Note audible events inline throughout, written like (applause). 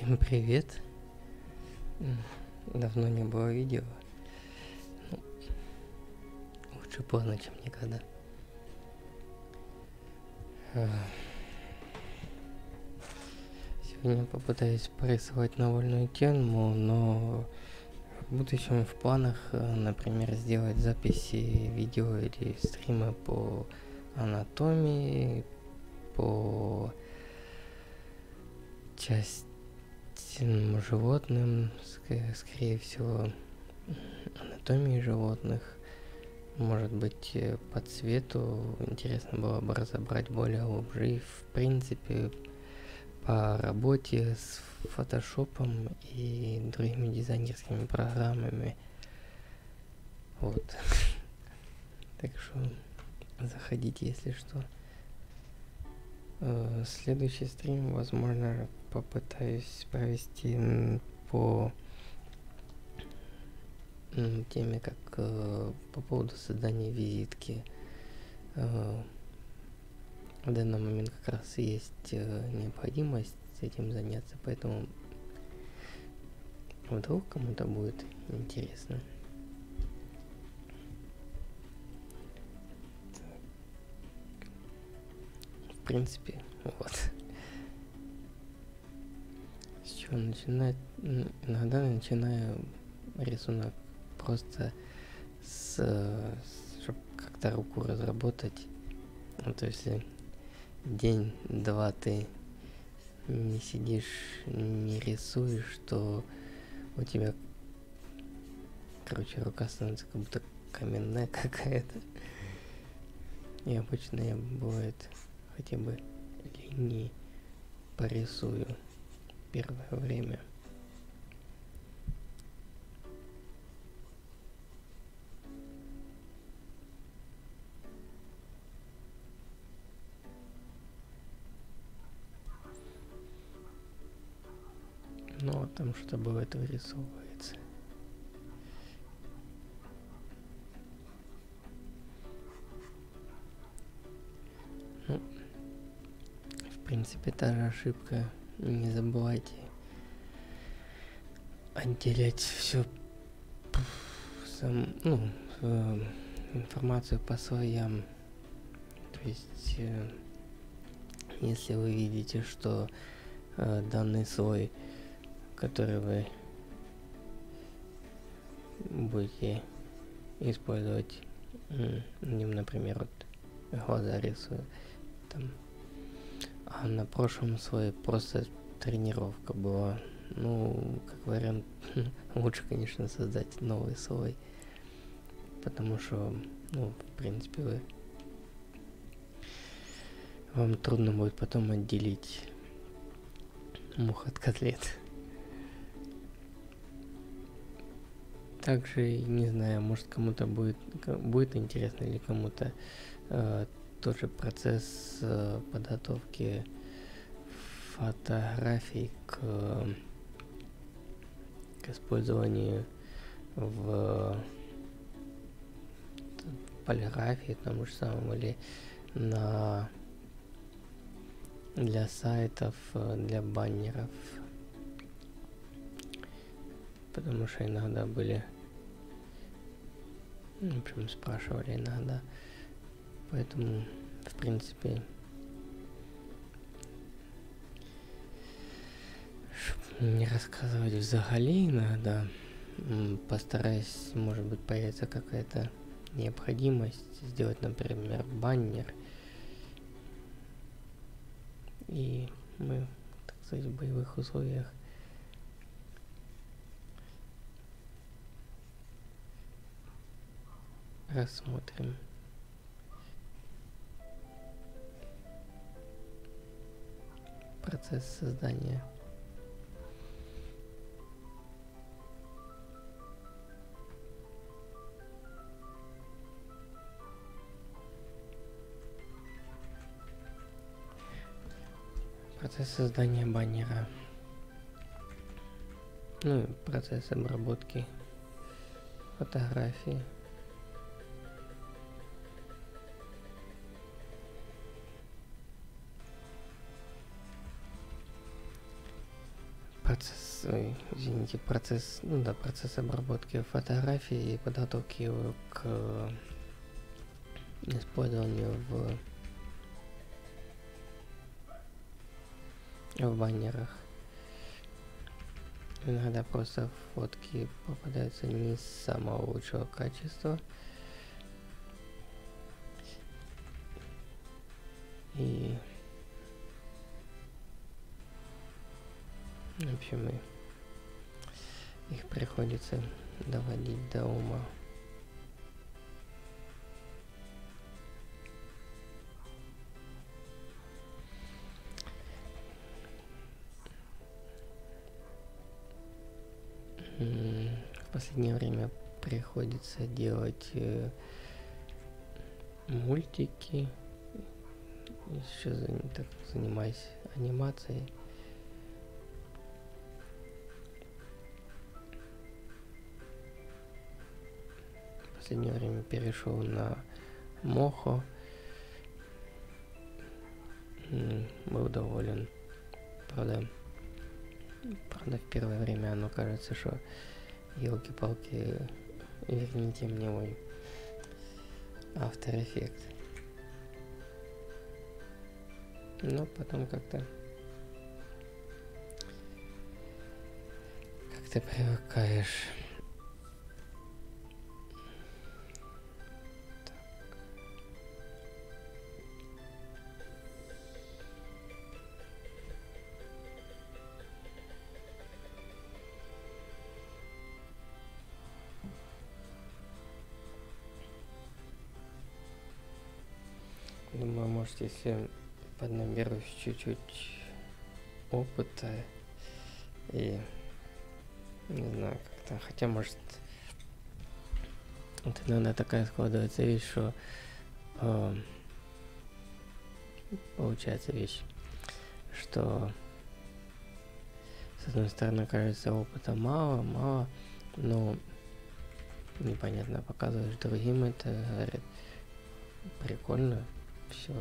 Всем привет. Давно не было видео. Ну, лучше поздно, чем никогда. А, сегодня попытаюсь порисовать новольную тему, но в будущем в планах, э, например, сделать записи видео или стримы по анатомии, по часть животным, скорее всего, анатомии животных, может быть, э, по цвету. Интересно было бы разобрать более глубже. И, в принципе, по работе с фотошопом и другими дизайнерскими программами. Вот. (laughs) Так что заходите, если что. Э, следующий стрим, возможно, попытаюсь провести по теме, как э, по поводу создания визитки. Э, в данный момент как раз есть необходимость этим заняться, поэтому вдруг кому-то будет интересно. В принципе, вот. Чего начинать? Иногда начинаю рисунок просто с, с чтобы как-то руку разработать. Ну, то есть день-два ты не сидишь, не рисуешь, то у тебя, короче, рука становится как будто каменная (laughs) какая-то. И обычно я бывает хотя бы линии порисую первое время. Ну, а там что бывает вырисовывается. Ну, в принципе, та же ошибка. Не забывайте отделять все сам, ну, э, информацию по слоям. То есть, э, если вы видите, что э, данный слой который вы будете использовать, например, вот глаза рисую, там, а на прошлом слое просто тренировка была. Ну, как вариант, (laughs) лучше, конечно, создать новый слой, потому что, ну, в принципе, вы вам трудно будет потом отделить мух от котлет. Также, не знаю, может кому-то будет, будет интересно или кому-то э, тот же процесс э, подготовки фотографий к, к использованию в, полиграфии тому же самому или на для сайтов, э, для баннеров. Потому что иногда были, общем, спрашивали иногда, поэтому, в принципе, не рассказывать взагалі иногда, постараюсь, может быть, появится какая-то необходимость сделать, например, баннер, и мы, так сказать, в боевых условиях рассмотрим. Процесс создания. Процесс создания баннера. Ну и процесс обработки фотографии. Ой, извините, процесс, ну да, процесс обработки фотографии и подготовки его к использованию в, в баннерах. Иногда просто фотки попадаются не самого лучшего качества. И в общем, их приходится доводить до ума. В последнее время приходится делать э, мультики. Еще так занимаюсь анимацией. Последнее время перешел на Мохо. Был доволен. Правда, Правда, в первое время оно кажется, что елки-палки, верните мне мой After Effects. Но потом как-то как ты привыкаешь. Может, если поднаберусь чуть-чуть опыта и не знаю, как-то, хотя, может, вот иногда такая складывается вещь, что э, получается вещь, что с одной стороны кажется опыта мало, мало, но непонятно показываешь другим это, говорят, прикольно, все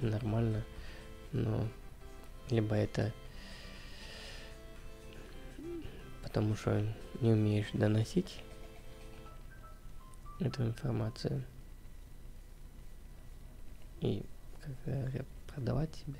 нормально, но либо это потому что не умеешь доносить эту информацию и как продавать себе.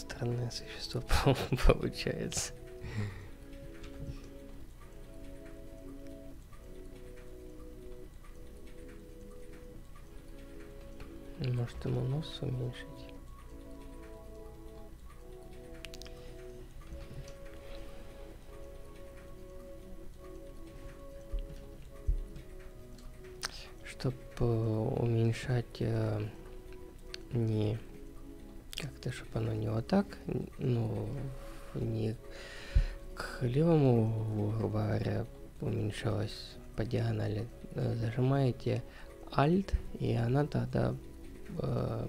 Странное существо (laughs) получается. Может ему нос уменьшить? Чтобы уменьшать э, не как-то, чтобы оно не вот так, ну, не к левому грубо говоря, уменьшалось по диагонали. Э, зажимаете Alt, и она тогда э,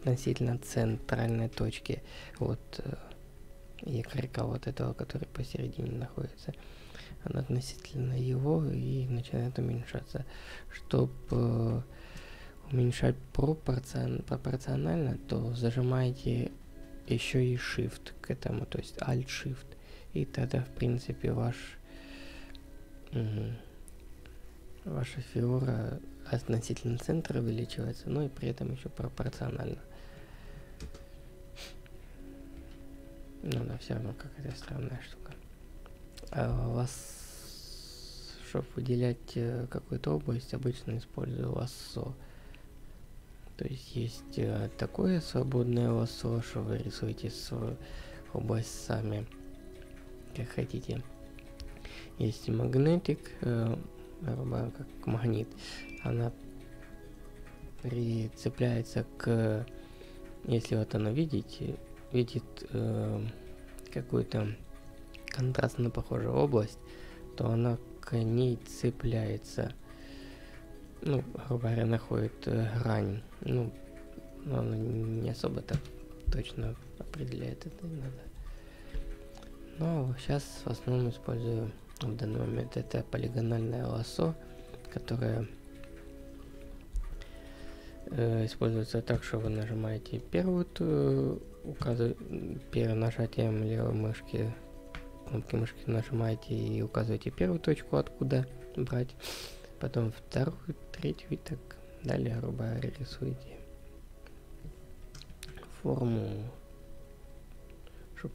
относительно центральной точки, вот э, якорька вот этого, который посередине находится, она относительно его и начинает уменьшаться, чтобы э, уменьшать пропорцион, пропорционально, то зажимаете еще и Shift к этому, то есть Alt-Shift. И тогда, в принципе, ваш, ваша фигура относительно центра увеличивается, но и при этом еще пропорционально. Ну да, все равно какая-то странная штука. А у вас, чтобы выделять э, какую-то область, обычно использую лассо. То есть есть э, такое свободное лассо, что вы рисуете свою область сами, как хотите. Есть магнетик, э, как магнит. Она прицепляется к, если вот оно видите, видит э, какую-то контрастно похожую область, то она к ней цепляется. Ну, грубо говоря, находит э, грань. Ну, но она не особо так точно определяет это не надо. Но сейчас в основном использую в данный момент это полигональное лосо, которое э, используется так, что вы нажимаете первую э, указываете первым нажатием левой мышки кнопки мышки нажимаете и указываете первую точку, откуда брать, потом вторую, третью и так далее, грубо говоря, рисуете форму, чтоб,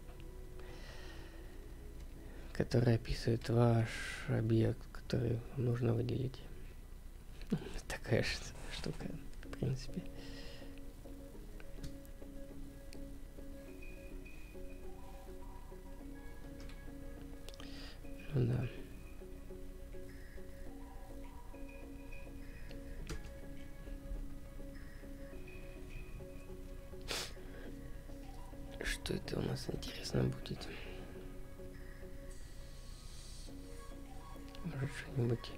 которая описывает ваш объект, который нужно выделить. (laughs) Такая штука, в принципе. Ну да. Что это у нас интересно будет? Может что-нибудь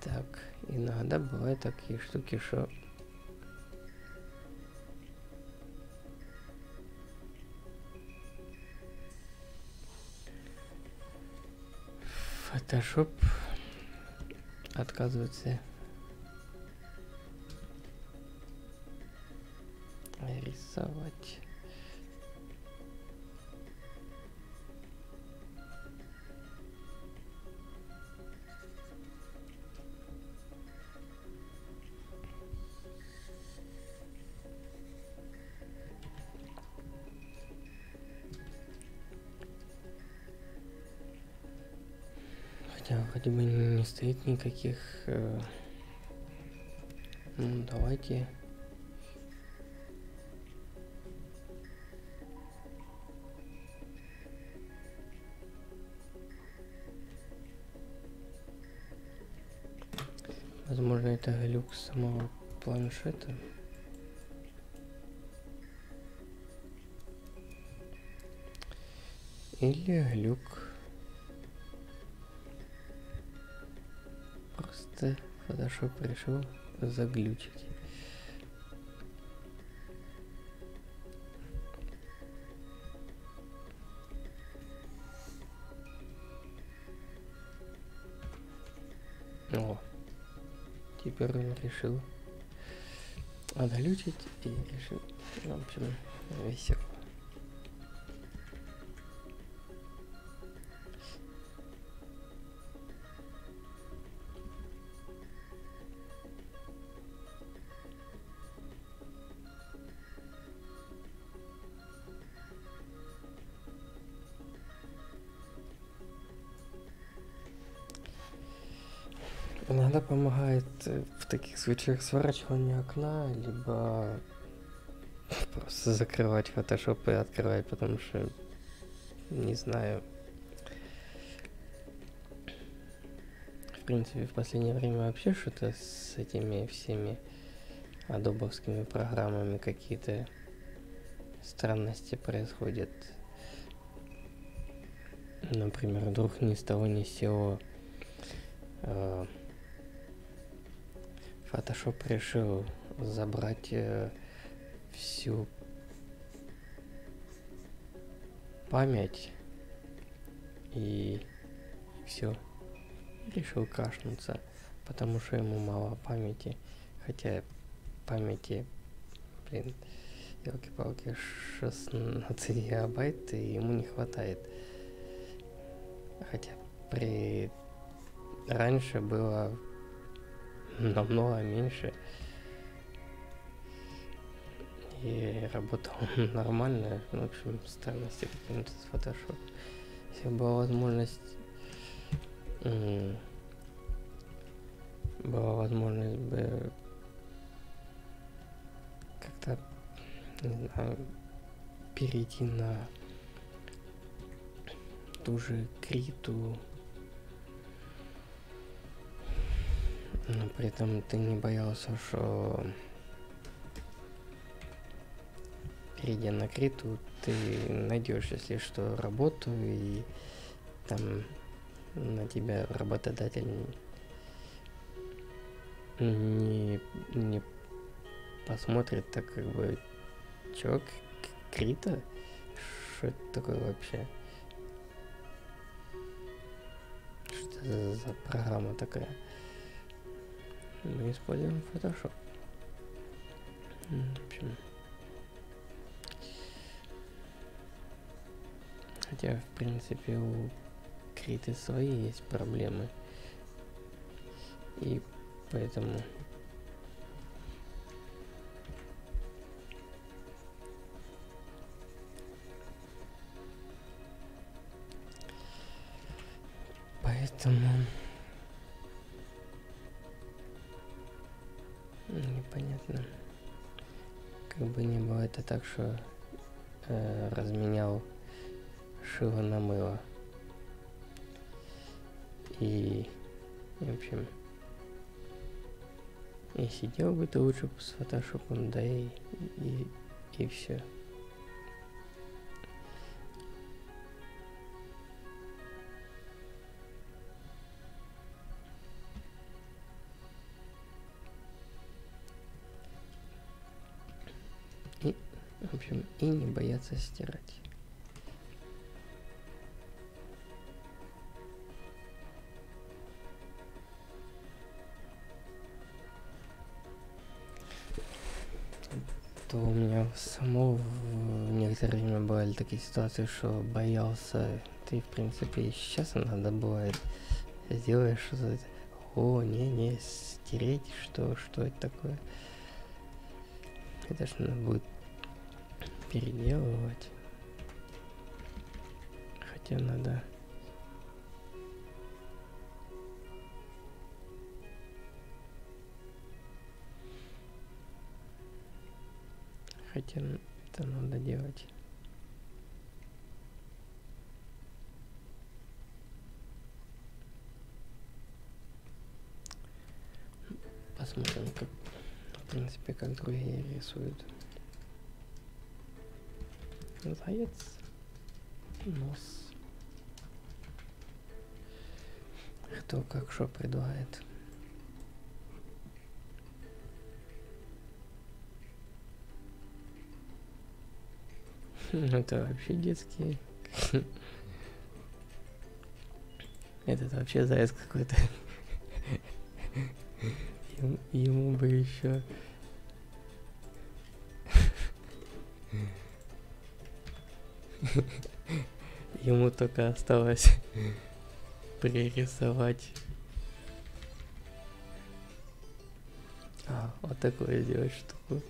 Так, иногда бывают такие штуки, что Photoshop отказывается рисовать. Никаких... Э, ну, давайте... Возможно, это глюк самого планшета. Или глюк Просто Photoshop решил заглючить. Теперь он решил отглючить и решил, в общем, весело. Таких случаях сворачивание окна, либо просто закрывать фотошоп и открывать, потому что не знаю. В принципе, в последнее время вообще что-то с этими всеми адобовскими программами какие-то странности происходят. Например, вдруг ни с того ни с сего э, Photoshop решил забрать э, всю память и все. Решил кашнуться, потому что ему мало памяти. Хотя памяти, блин, елки-палки, 16 гигабайт, и ему не хватает. Хотя при раньше было (laughs) намного меньше. И работал (laughs) нормально. В общем, странности какие-то с Photoshop. Если была возможность... Была возможность бы как-то, не знаю, перейти на ту же криту, но при этом ты не боялся, что перейдя на криту, ты найдешь, если что, работу, и там на тебя работодатель не, не посмотрит так как бы, чё, крита? Что это такое вообще? Что за программа такая? Мы используем Photoshop. В общем. Хотя, в принципе, у Криты свои есть проблемы. И поэтому поэтому непонятно как бы не было это так что э, разменял шило на мыло. И в общем и сидел бы ты лучше с фотошопом да и и, и все бояться стирать. То у меня само в некоторое время бывали такие ситуации, что боялся. Ты, в принципе, и сейчас иногда бывает. Сделаешь что-то. О, не-не, стереть, что, что это такое? Это же надо будет переделывать. Хотя надо... Хотя это надо делать. Посмотрим, как, в принципе, как другие рисуют заяц, нос. Кто как что предлагает. Это вообще детские. Этот вообще заяц какой-то. Ему бы еще Ему только осталось пририсовать. А, вот такое сделать штуку.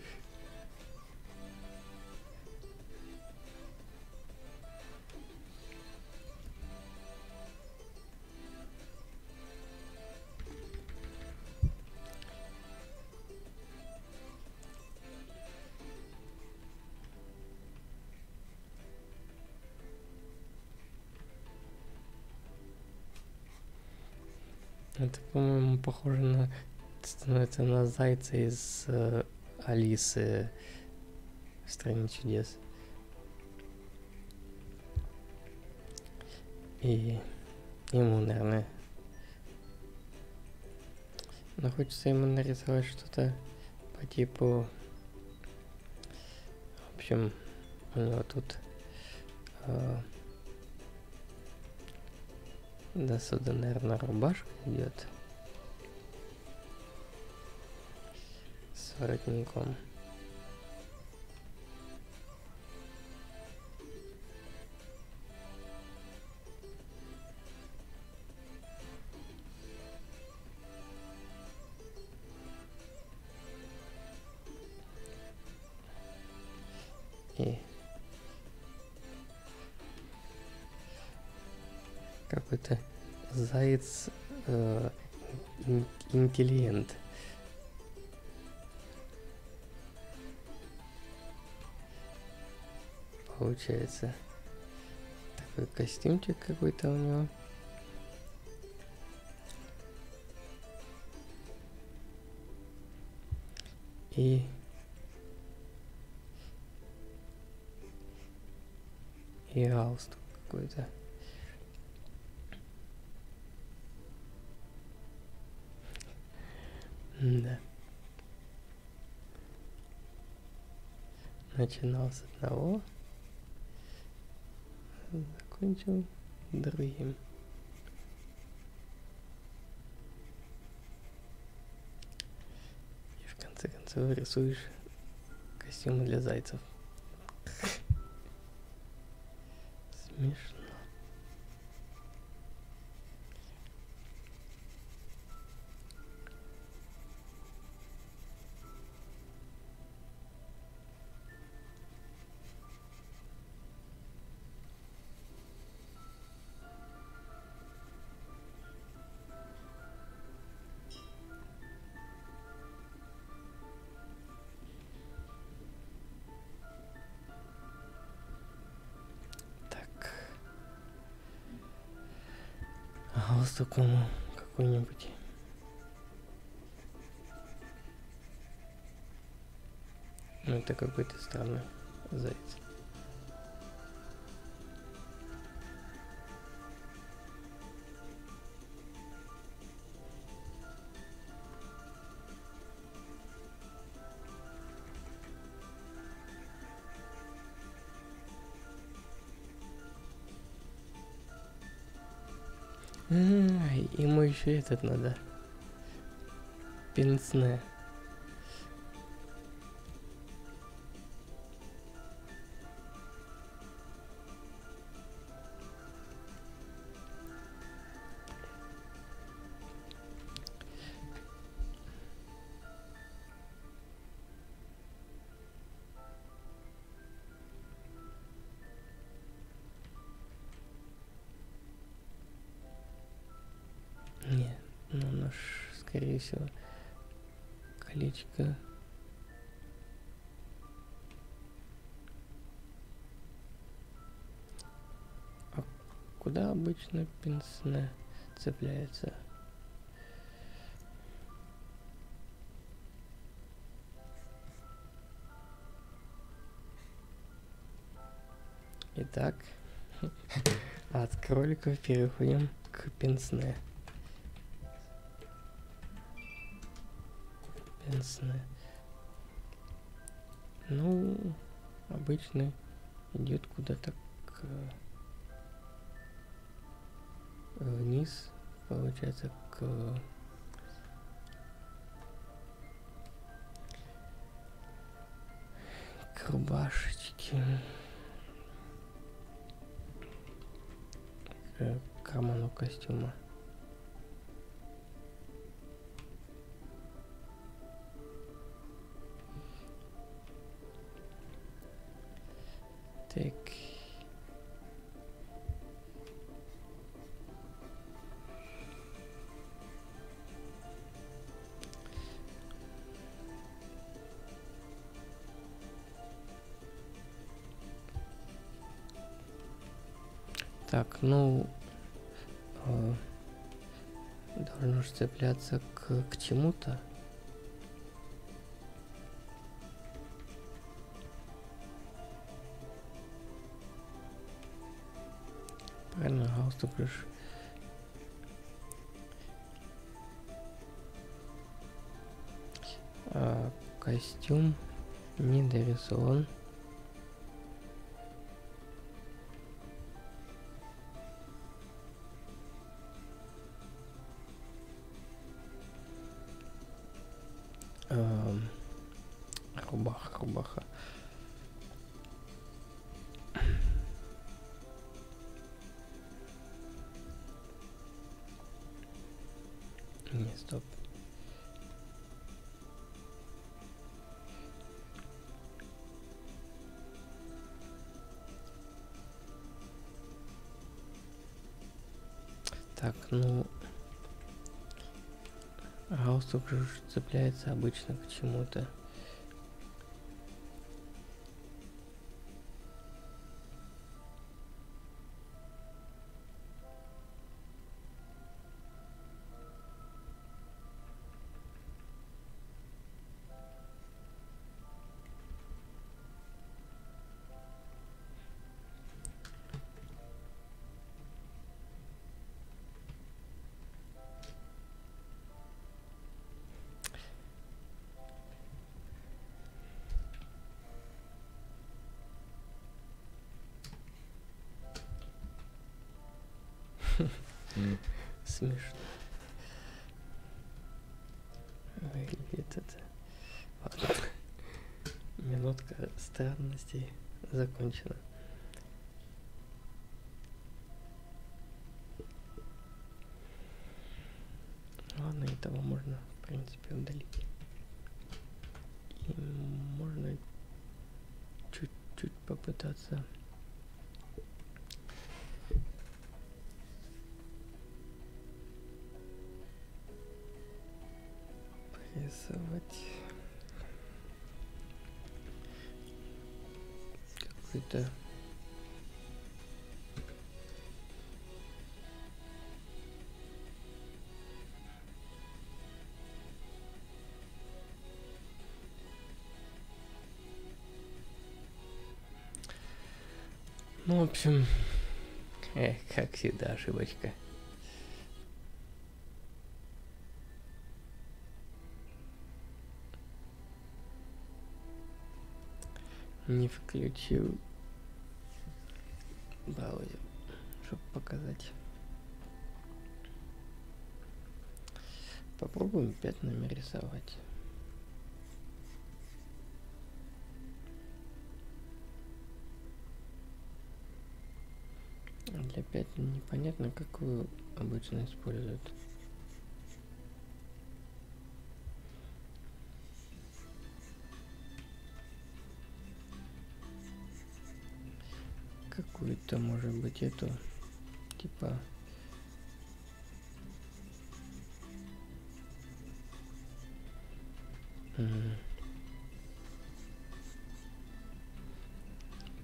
Становится на зайца из э, Алисы в стране чудес. И ему, наверное, но хочется ему нарисовать что-то по типу... В общем, у него тут э, до сюда, наверное, рубашка идет. воротником. И какой-то заяц э, интеллигент. Получается. Такой костюмчик какой-то у него. И и галстук какой-то. Да. Начинал с одного, закончил другим. И в конце концов рисуешь костюмы для зайцев. Смешно. Ему какой-нибудь. Ну, это какой-то странный заяц. Еще этот надо. Пенсне. Скорее всего, колечко. А куда обычно пенсне цепляется? Итак, (laughs) от кроликов переходим к пенсне. Пенсне. Ну, обычно идет куда-то к вниз, получается, к к рубашечке, к карману костюма. Так. Так, ну э, должно ж цепляться к, к чему-то. Же ж А, костюм не дорисован. Же цепляется обычно к чему-то. (laughs) Смешно. Выглядит это. Ладно. Минутка странностей закончена. Ну, в общем, э, как всегда, ошибочка. не включил браузер, чтобы показать. Попробуем пятнами рисовать. Для пятен непонятно, какую обычно используют. какую-то, может быть, эту, типа...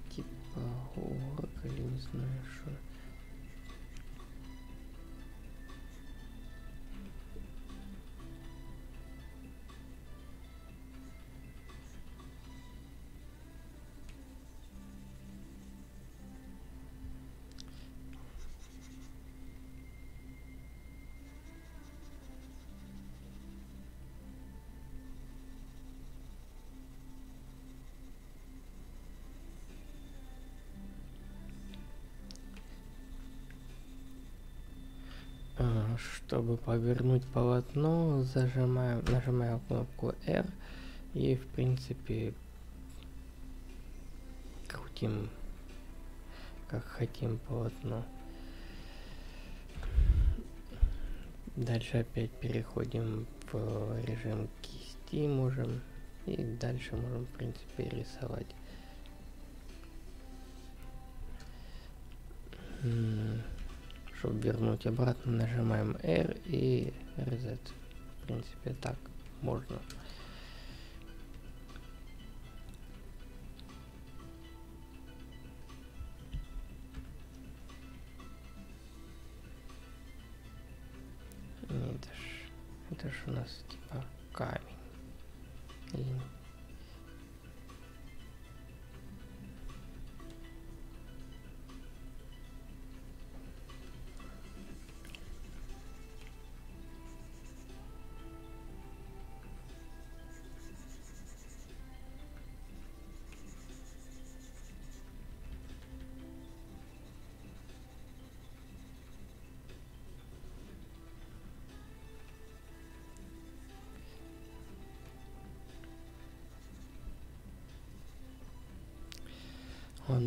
Типа орг или не знаю что. Чтобы повернуть полотно, зажимаем, нажимаем кнопку R и в принципе крутим как хотим полотно. Дальше опять переходим в режим кисти можем и дальше можем в принципе рисовать. Чтобы вернуть обратно, нажимаем R и Reset. В принципе, так можно. Это ж, это ж у нас типа камень. Или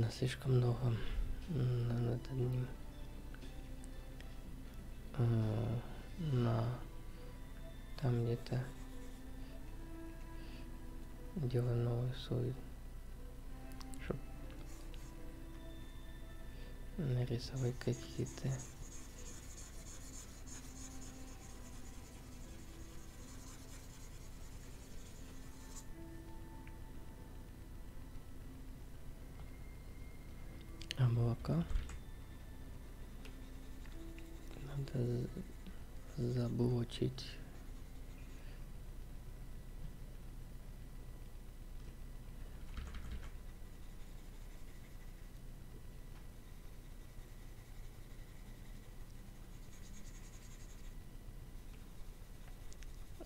Ладно, слишком много над одним. А, на там где-то делаю новый слой, чтобы нарисовать какие-то пока. Надо заблочить.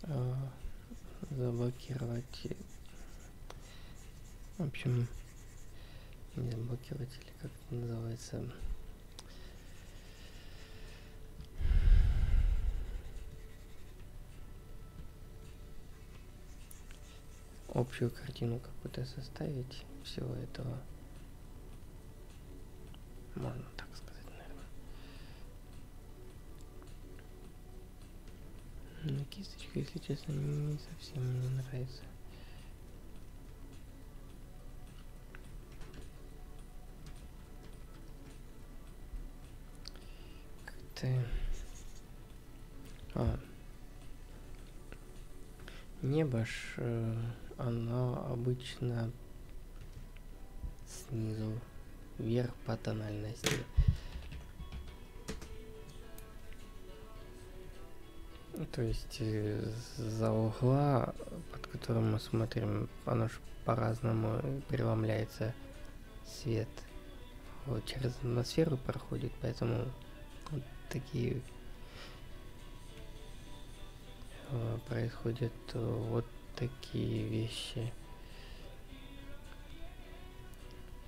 А, заблокировать. В общем не заблокировать или как это называется общую картину какую-то составить всего этого. Можно так сказать, наверное. Но кисточка, если честно, не совсем мне нравится. Небо. Э оно обычно снизу вверх по тональности. То есть э, за угла, под которым мы смотрим, оно же по-разному преломляется свет. Вот через атмосферу проходит, поэтому вот такие происходят э, вот такие вещи,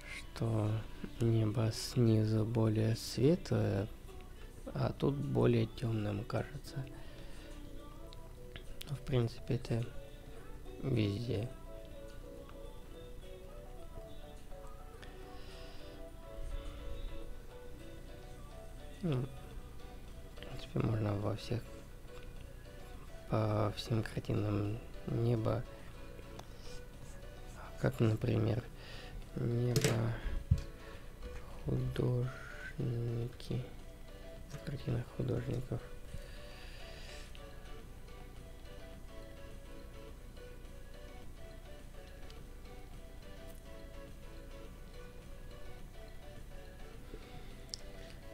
что небо снизу более светлое, а тут более темным кажется. В принципе, это везде. Ну, в принципе, можно во всех по всем картинам небо, как, например, небо художники, картина художников.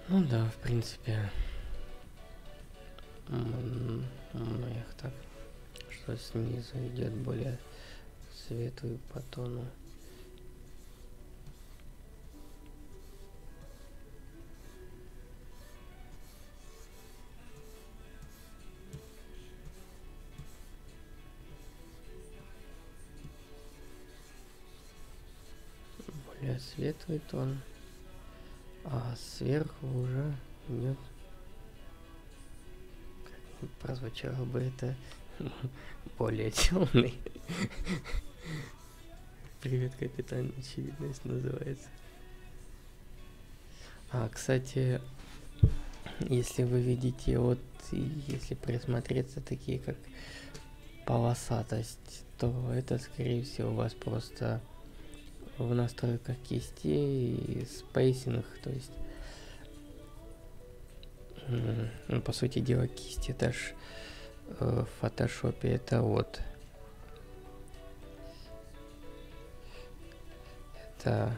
Ну да, в принципе, многих так что снизу идет более светлый по тону. более светлый тон, а сверху уже идет прозвучало бы это более темный. Привет, капитан, очевидность называется. А, кстати, если вы видите, вот если присмотреться, такие как полосатость, то это, скорее всего, у вас просто в настройках кистей spacing, то есть, ну, по сути дела, кисти это ж в фотошопе. Это вот. Это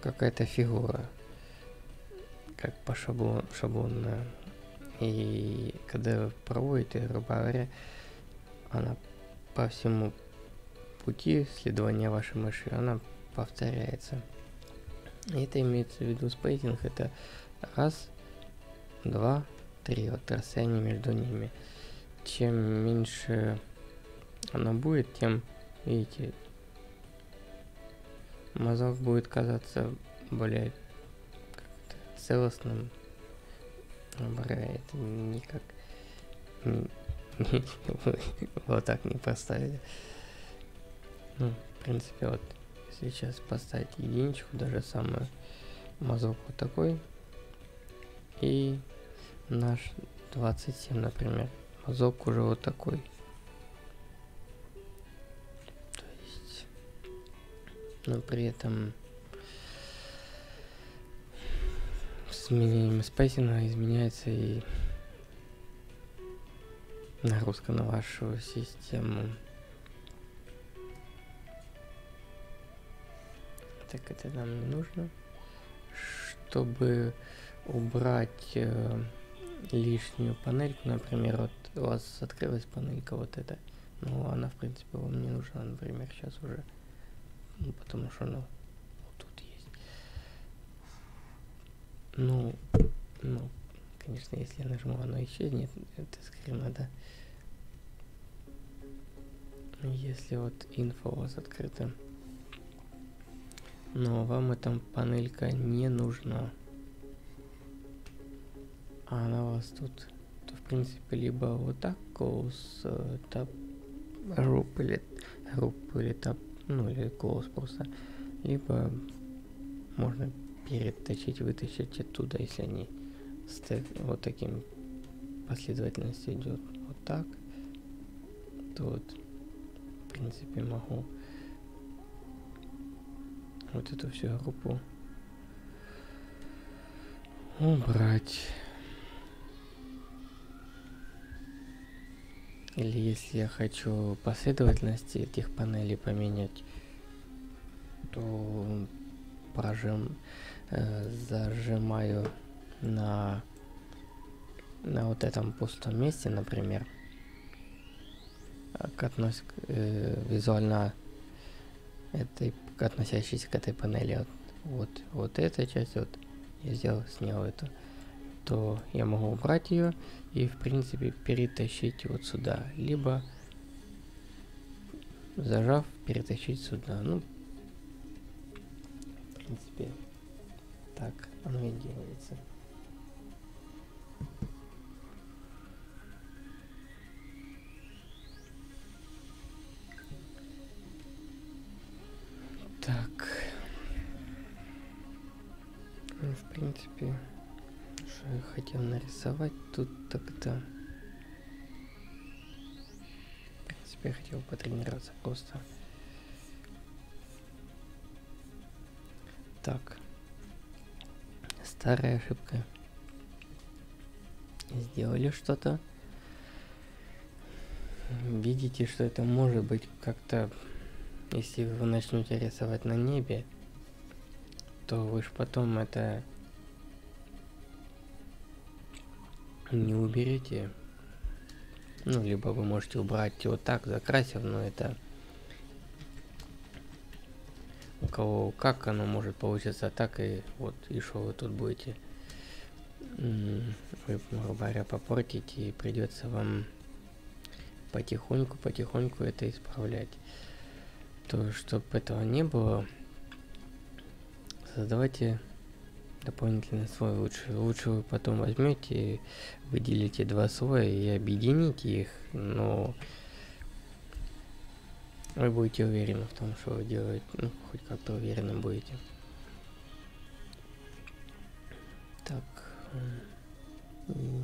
какая-то фигура как по шаблон шаблонная. И когда вы проводите грубо говоря она по всему пути следования вашей мыши она повторяется. И это имеется в виду spacing это раз два три вот расстояние между ними чем меньше оно будет, тем, видите, мазок будет казаться более целостным. Это никак (laughs) вот так не поставили. Ну, в принципе, вот сейчас поставить единичку, даже самый мазок вот такой. И наш 27, например мазок уже вот такой. То есть, но при этом с изменением спейсинга изменяется и нагрузка на вашу систему. Так это нам не нужно. чтобы убрать э, лишнюю панельку, например, вот у вас открылась панелька вот эта, ну она в принципе вам не нужна, например, сейчас уже, ну, потому что она вот тут есть. Ну, ну, конечно, если я нажму, оно исчезнет, это скорее надо. Если вот инфо у вас открыта, но вам эта панелька не нужна. А она у вас тут, то в принципе либо вот так close uh, tab group или group или tab, ну или close просто, либо можно перетащить, вытащить оттуда, если они вот таким последовательностью идет вот так, то вот в принципе могу вот эту всю группу убрать. Или если я хочу последовательности этих панелей поменять, то прожим, э, зажимаю на, на вот этом пустом месте, например, к относ, э, визуально этой, относящейся к этой панели, вот, вот, вот эта часть, вот я сделал, снял эту, то я могу убрать ее и в принципе перетащить вот сюда, либо зажав перетащить сюда. Ну, в принципе, так оно и делается. Так. Ну, в принципе, я хотел нарисовать тут тогда. В принципе, я хотел потренироваться просто. Так. Старая ошибка. Сделали что-то. Видите, что это может быть как-то, если вы начнете рисовать на небе, то вы же потом это не уберете. Ну, либо вы можете убрать вот так, закрасив, но это у кого как оно может получиться так и вот и что вы тут будете вы, говоря, попортите и придется вам потихоньку, потихоньку это исправлять. То, чтобы этого не было, создавайте дополнительный слой лучше. Лучше вы потом возьмете, выделите два слоя и объедините их, но вы будете уверены в том, что вы делаете, ну, хоть как-то уверенно будете. Так, и.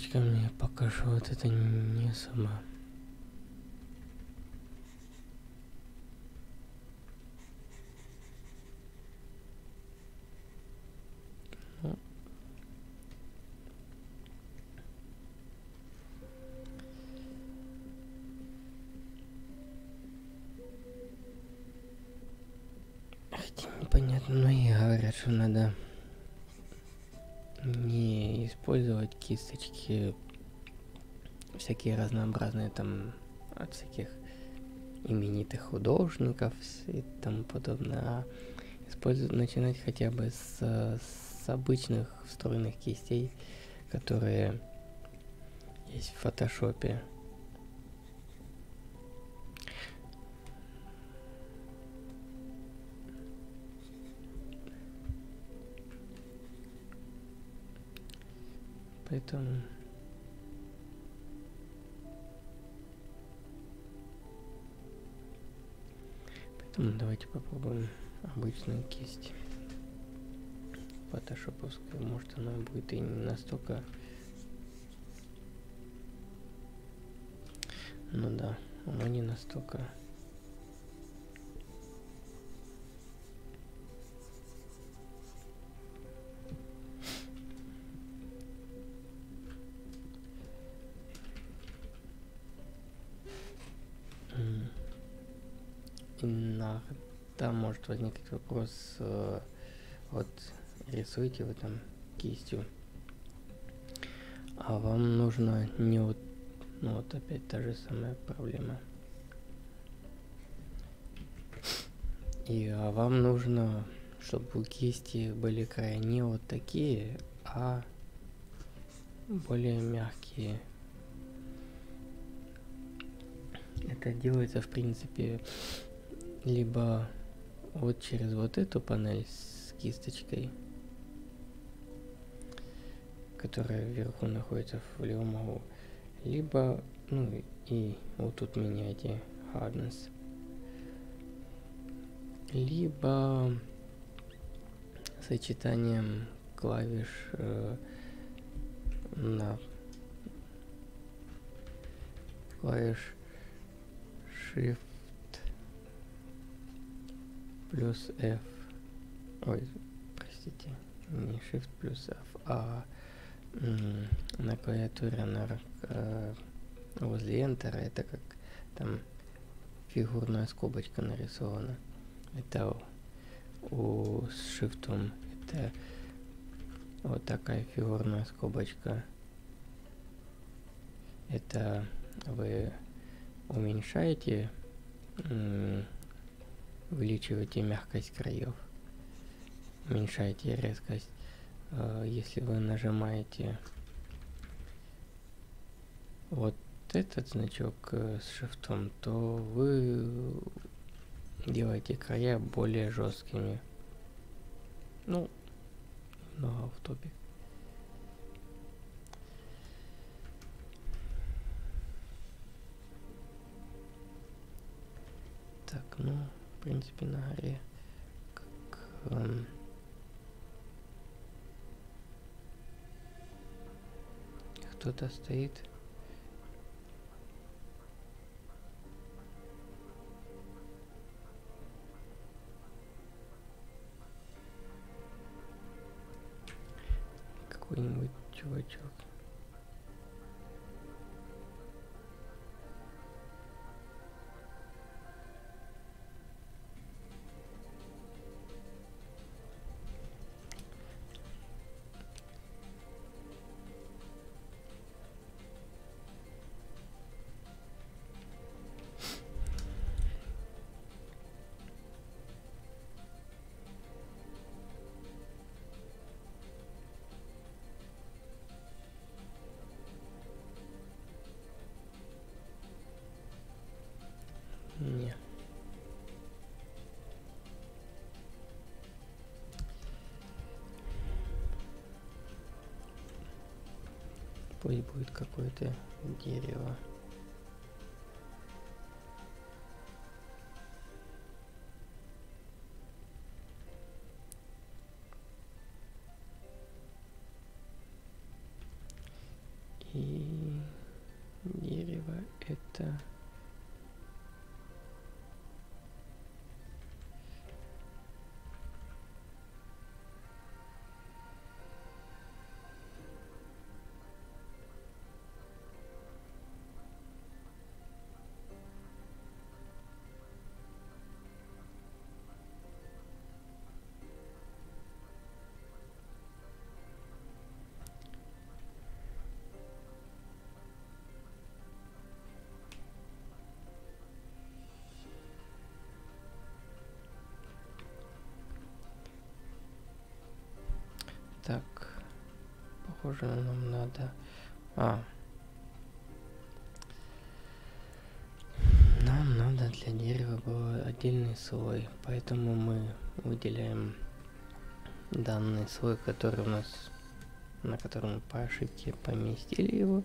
Не, кисточка мне пока что вот это не сама. Ну. Хотя непонятно, но и говорят, что надо не использовать кисточки всякие разнообразные там от всяких именитых художников и тому подобное, а использовать, начинать хотя бы с, с обычных встроенных кистей, которые есть в фотошопе. Поэтому... Поэтому давайте попробуем обычную кисть. Фотошоповскую, может она будет и не настолько... Ну да, она не настолько иногда может возникнуть вопрос, э, вот рисуете вы там кистью, а вам нужно не вот, ну вот опять та же самая проблема. И а вам нужно, чтобы у кисти были края не вот такие, а более мягкие. Это делается, в принципе, либо вот через вот эту панель с кисточкой, которая вверху находится в левом углу, либо, ну и вот тут меняйте hardness, либо сочетанием клавиш э, на клавиш Shift плюс F. Ой, простите, не Shift плюс F, а на клавиатуре на, э, возле Enter это как там фигурная скобочка нарисована. Это у, с шифтом это вот такая фигурная скобочка. Это вы уменьшаете увеличиваете мягкость краев, уменьшаете резкость. Э, если вы нажимаете вот этот значок э, с шифтом, то вы делаете края более жесткими. Ну, немного в топе. Так, ну в принципе, на горе как эм, кто-то стоит. Какой-нибудь чувачок. Будет какое-то дерево. И дерево это похоже, нам надо... А. Нам надо для дерева был отдельный слой, поэтому мы выделяем данный слой, который у нас, на котором по ошибке поместили его,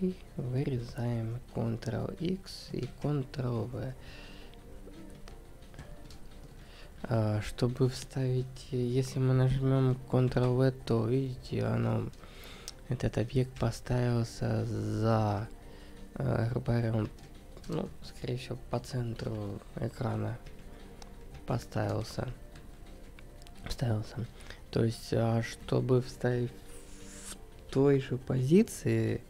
и вырезаем Ctrl-X и Ctrl-V. А, чтобы вставить, если мы нажмем Ctrl-V, то видите, оно, этот объект поставился за, э, грубо говоря, ну, скорее всего, по центру экрана поставился. Поставился. То есть, а чтобы вставить в той же позиции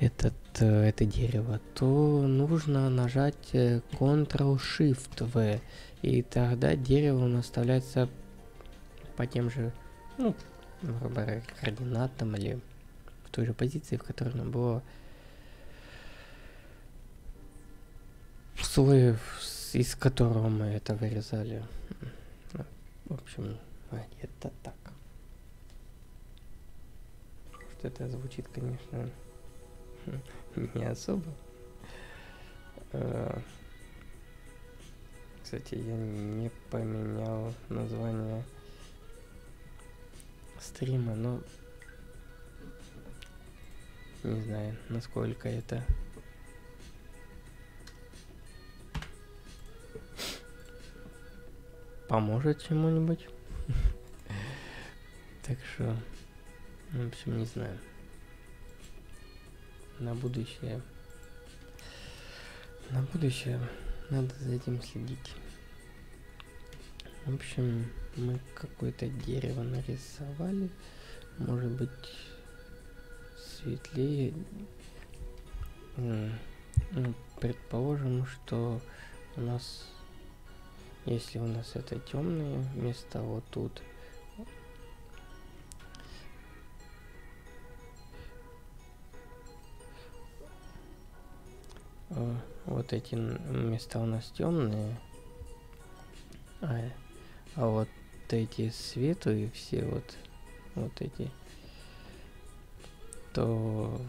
этот, э, это дерево, то нужно нажать э, Ctrl-Shift-V. И тогда дерево наставляется по тем же, ну, говоря, координатам или в той же позиции, в которой оно было в из которого мы это вырезали. В общем, это так. Что это звучит, конечно, (laughs) не особо. А, кстати, я не поменял название стрима, но не знаю, насколько это поможет чему-нибудь. (laughs) Так что, в общем, не знаю. На будущее. На будущее надо за этим следить. В общем, мы какое-то дерево нарисовали. Может быть, светлее. Ну, предположим, что у нас, если у нас это темные места вот тут, вот эти места у нас темные, а, а вот эти светлые все вот, вот эти, то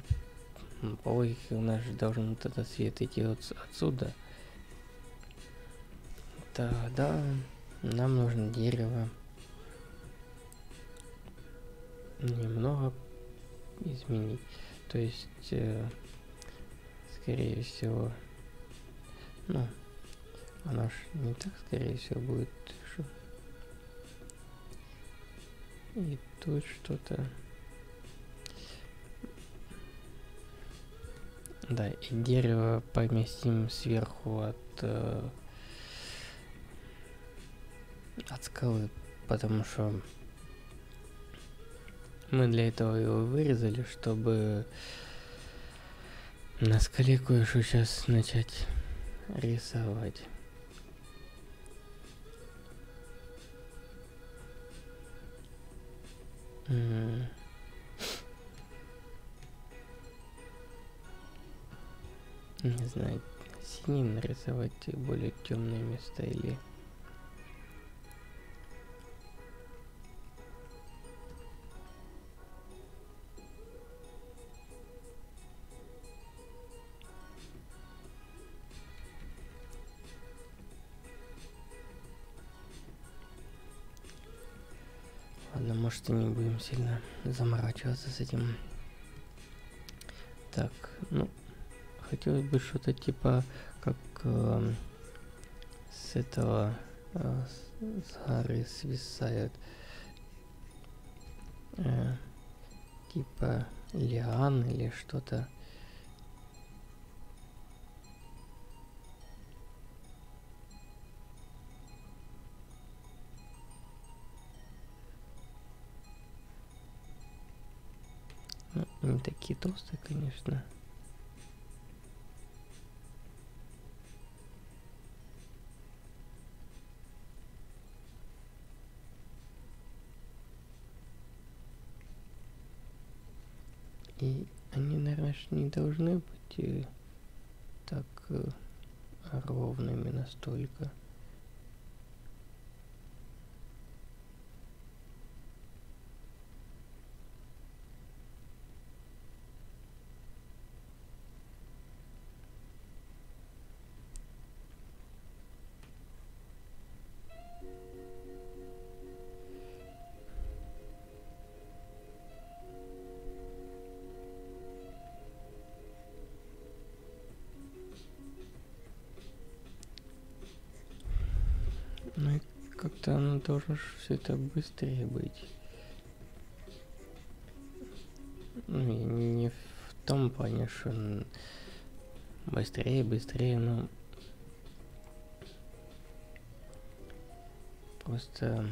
по логике у нас же должен вот этот свет идти вот отсюда. Тогда нам нужно дерево немного изменить. То есть, э, скорее всего, ну, оно ж не так, скорее всего, будет. Что... И тут что-то... Да, и дерево поместим сверху от, э, от скалы, потому что мы для этого его вырезали, чтобы на скале кое-что сейчас начать рисовать. Не знаю, синим нарисовать более темные места или... И не будем сильно заморачиваться с этим. Так, ну, хотелось бы что-то типа как э, с этого э, с горы свисает э, типа лиан или что-то такие толстые конечно И они, наверное, не должны быть э, так э, ровными настолько. Как-то оно должно все это быстрее быть. Ну, не в том плане, что быстрее, быстрее, но просто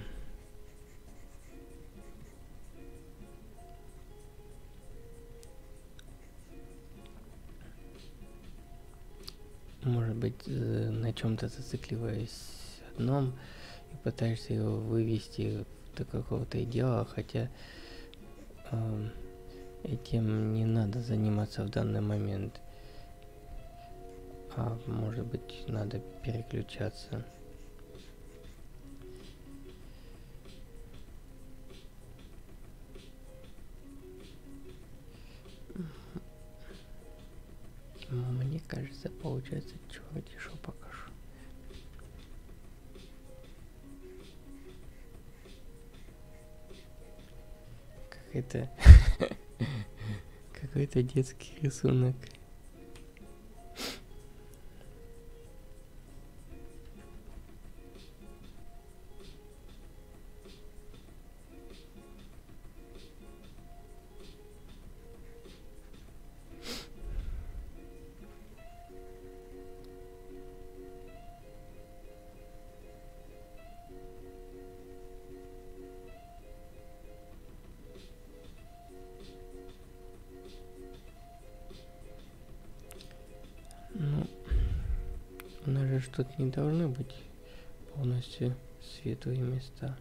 может быть, э, на чем-то зацикливаясь одном и пытаешься его вывести до какого-то идеала, хотя э, этим не надо заниматься в данный момент. А может быть, надо переключаться. Мне кажется, получается черти шо Какой-то (laughs) какой-то детский рисунок. Тут не должны быть полностью светлые места.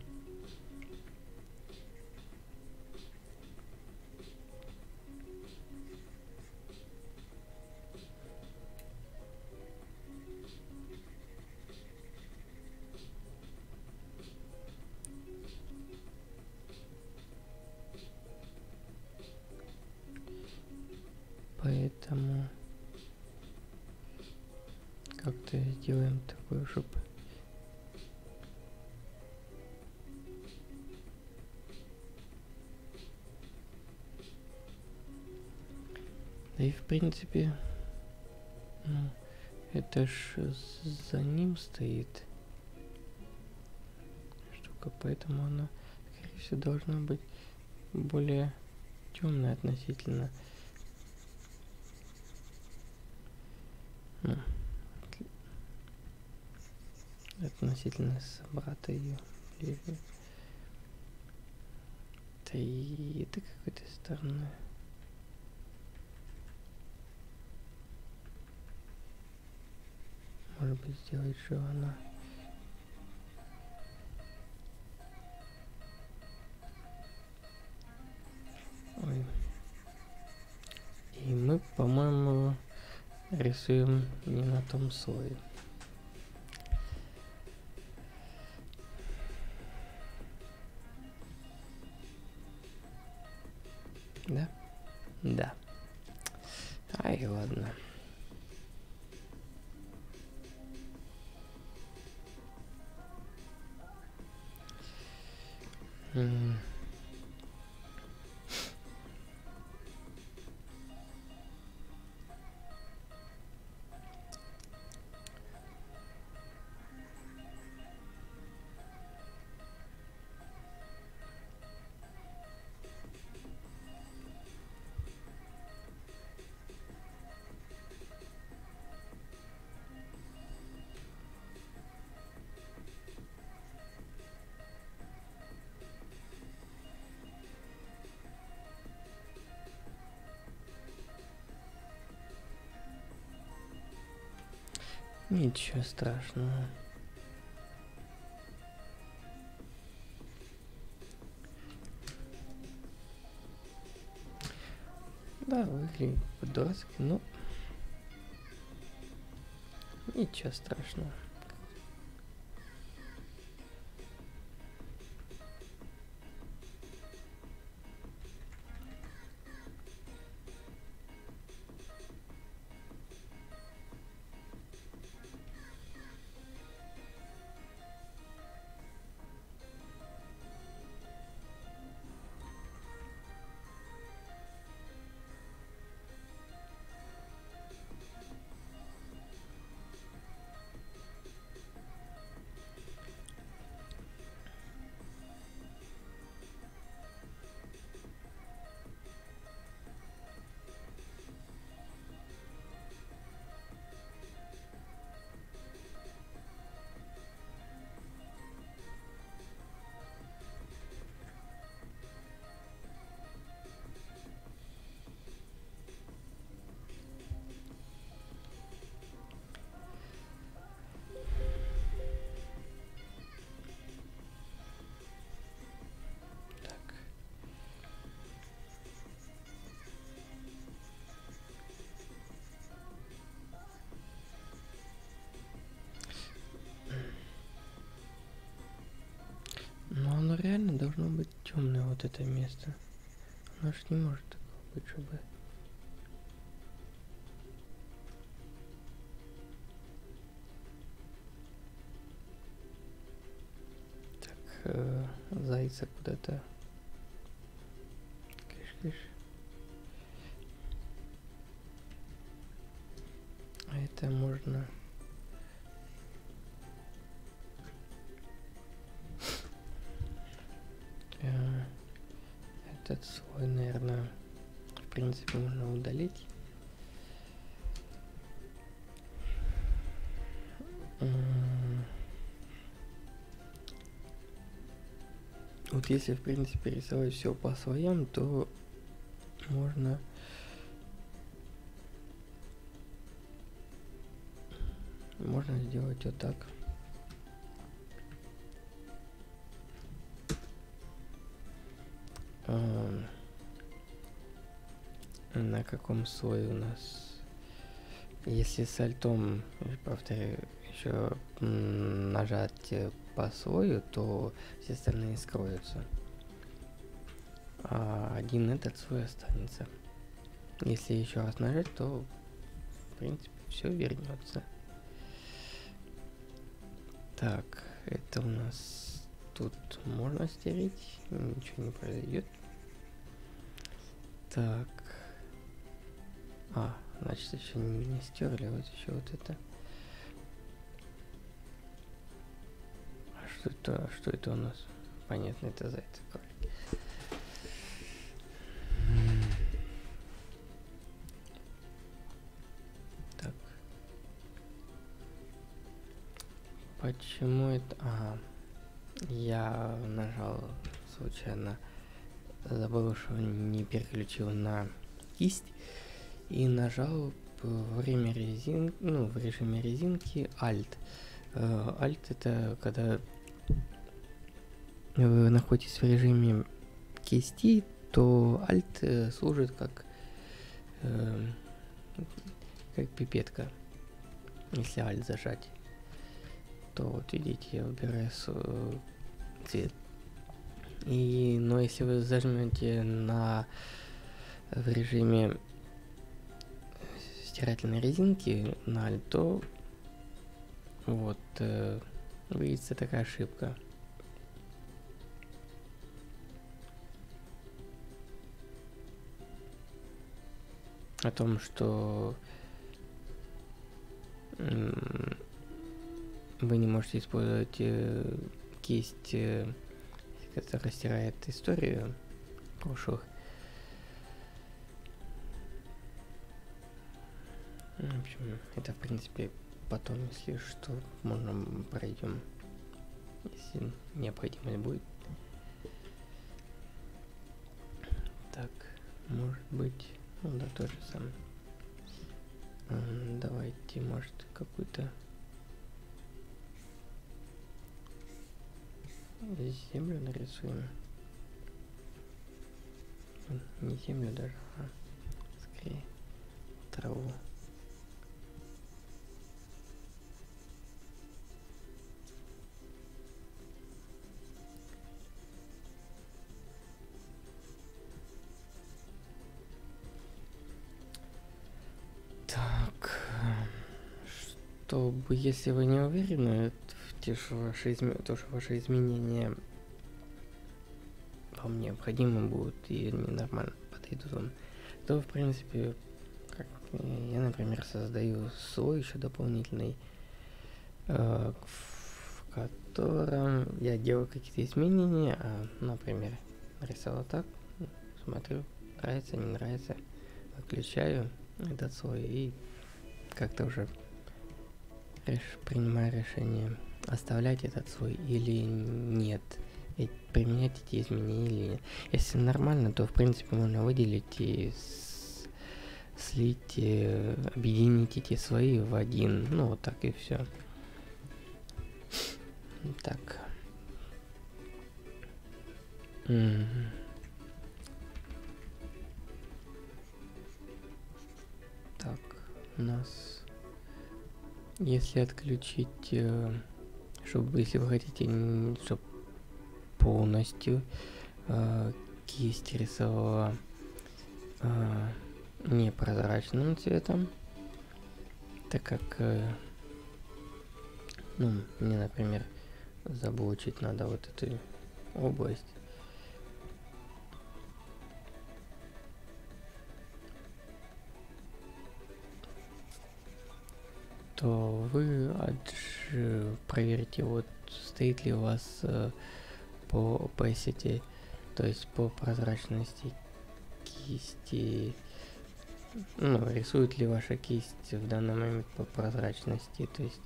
Принципе, ну, это ж за ним стоит штука, поэтому она, скорее всего, должна быть более темная относительно. Ну относительно собрата ее. Да и это какой-то странный. Быть сделать она. Ой. И мы, по-моему, рисуем не на том слое. Ничего страшного. Да, выглядит по-дурацки, но ничего страшного. Вот это место. Оно же не может такого быть, чтобы... Так, э, зайца куда-то. Кыш-кыш. А это можно... Этот слой, наверное, в принципе, можно удалить. Вот если, в принципе, рисовать все по слоям, то можно можно сделать вот так. Ам, На каком слое у нас? Если с альтом, повторяю, еще нажать э, по слою, то все остальные скроются. А один этот слой останется. Если еще раз нажать, то в принципе все вернется. Так, это у нас тут можно стереть, ничего не произойдет. Так. А, значит еще не, не стерли, вот еще вот это. А что это, а что это у нас? Понятно, это кролики. М. Так. Почему это... Ага. Я нажал случайно. Забыл, что не переключил на кисть. И нажал время резин... ну, в режиме резинки Alt. Э, Alt это когда вы находитесь в режиме кисти, то Alt э, служит как э, как пипетка. Если Alt зажать, то вот видите, я выбираю цвет. И, но если вы зажмете на в режиме стирательной резинки на Alt, то вот э, видится такая ошибка. О том, что вы не можете использовать э, кисть, э, которая стирает историю прошлых. Ну, В общем, это в принципе потом, если что, можно пройдем, если необходимость будет. Так, может быть, ну да, то же самое. Давайте, может, какую-то землю нарисуем. Не землю даже, а скорее траву. Так, чтобы, если вы не уверены те, что ваши, изме- то, что ваши изменения вам необходимы будут и они нормально подойдут вам, то, в принципе, как я, например, создаю свой еще дополнительный, э, в котором я делаю какие-то изменения, а, например, нарисовал так, смотрю, нравится, не нравится, выключаю этот слой и как-то уже реш- принимаю решение оставлять этот слой или нет и применять эти изменения или нет. Если нормально, то в принципе можно выделить и слить, э, объединить эти слои в один. Ну вот так и все. Так. Мгм. Так, у нас, если отключить, чтобы, если вы хотите, чтобы полностью э, кисть рисовала э, непрозрачным цветом, так как, э, ну, мне, например, заблочить надо вот эту область. То вы проверите, вот стоит ли у вас э, по opacity, то есть по прозрачности кисти, ну, рисует ли ваша кисть в данный момент по прозрачности, то есть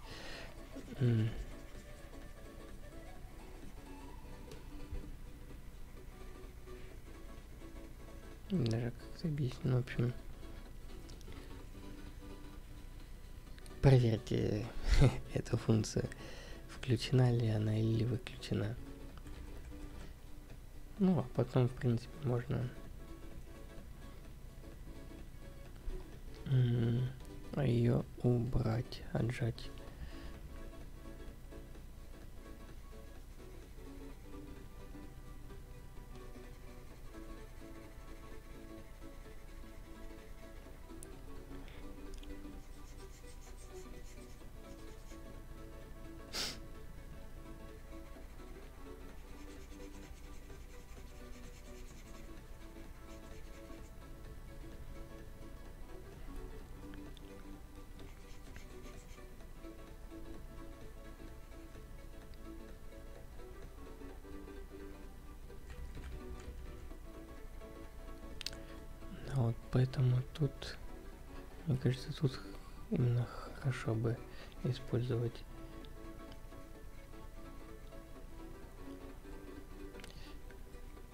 даже как-то объясню, в общем, проверьте (laughs) эту функцию, включена ли она или выключена. Ну, а потом, в принципе, можно ее убрать, отжать. Поэтому тут, мне кажется, тут именно хорошо бы использовать.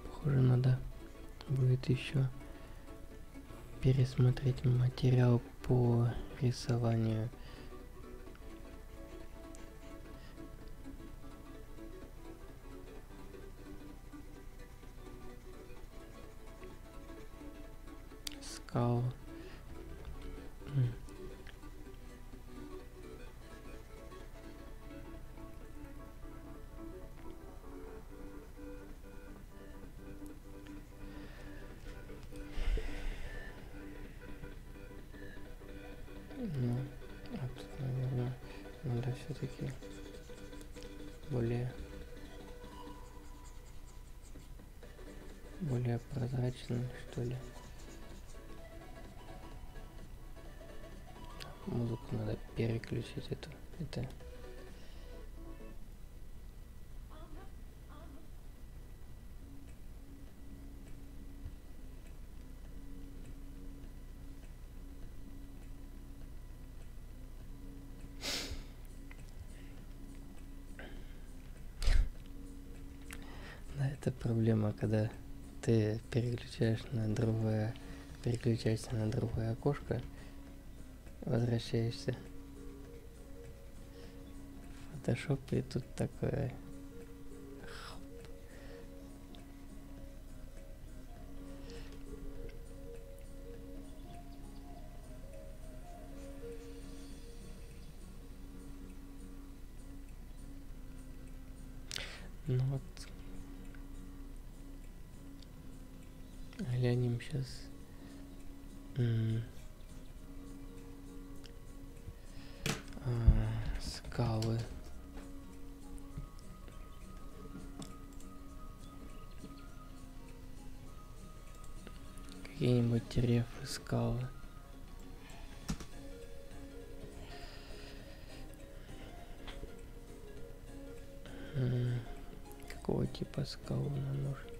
Похоже, надо будет еще пересмотреть материал по рисованию skull. Проблема, когда ты переключаешь на другое, переключаешься на другое окошко, возвращаешься Photoshop и тут такое скалы. Какого типа скалы нам нужен?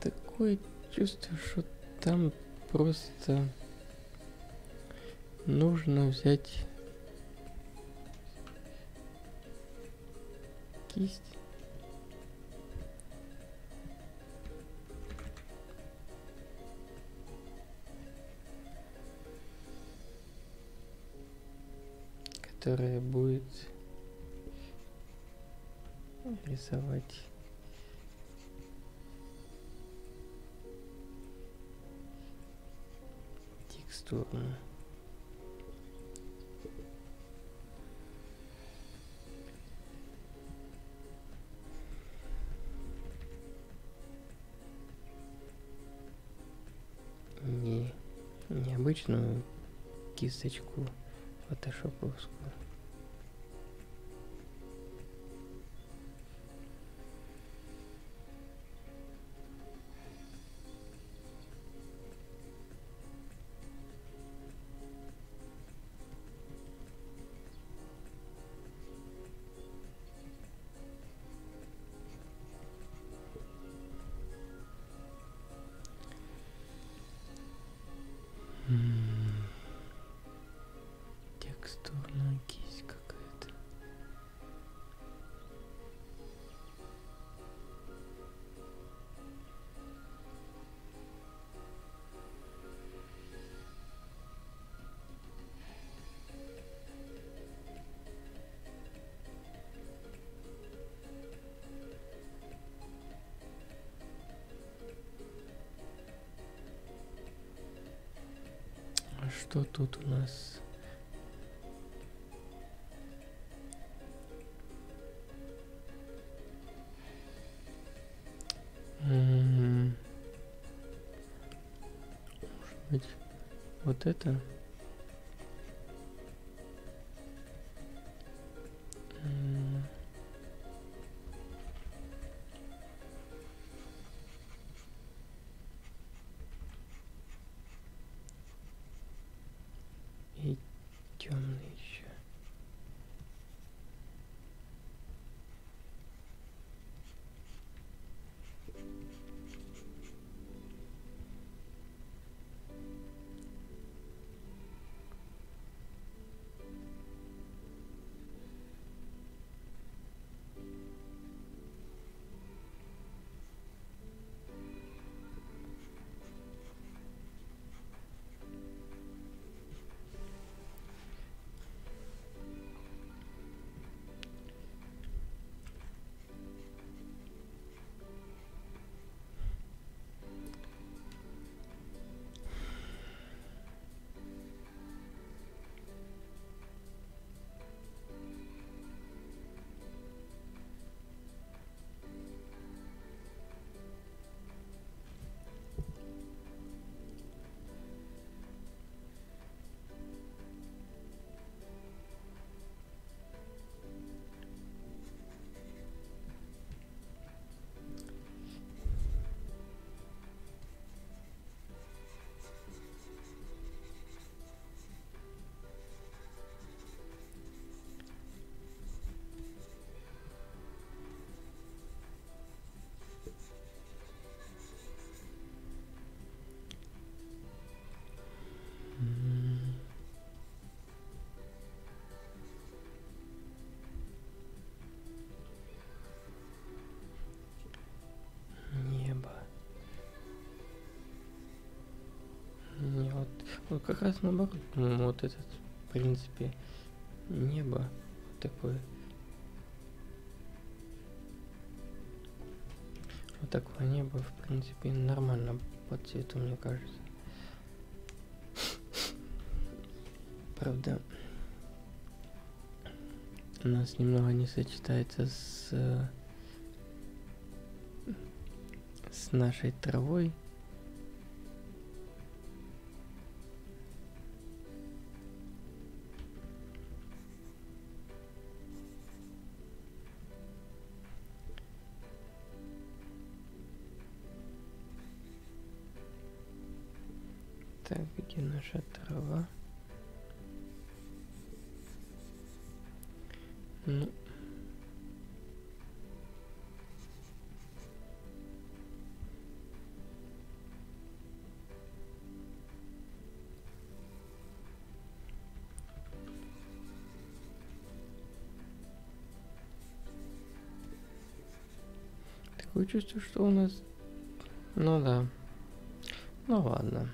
такое чувство, что там просто нужно взять кисть. которая будет рисовать сторону. Необычную кисточку фотошоповскую. Что тут у нас? Может быть, вот это? Вот как раз наоборот, по-моему, вот этот, в принципе, небо такое. Вот такое небо, в принципе, нормально по цвету, мне кажется. Правда, у нас немного не сочетается с, э, с нашей травой. Чувство, что у нас... Ну да. Ну ладно.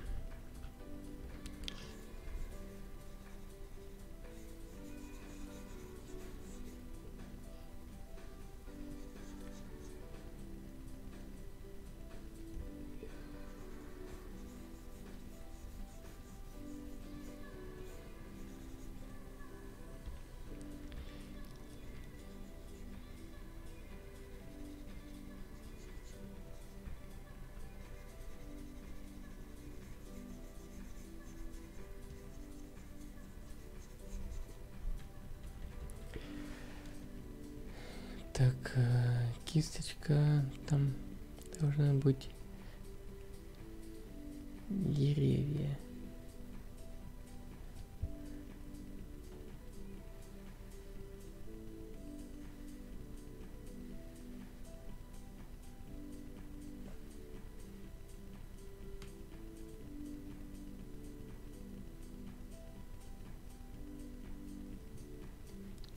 Кисточка там должна быть деревья.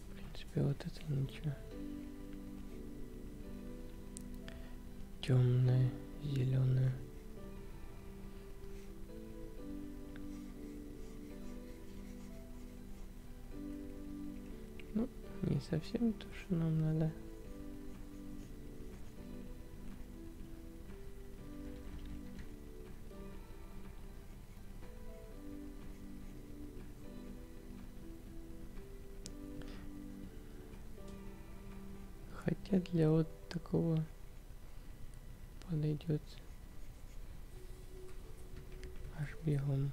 В принципе, вот это ничего. Темное, зеленое. Ну, не совсем то, что нам надо. Хотя для вот такого one day dude. Home.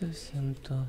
Совсем то.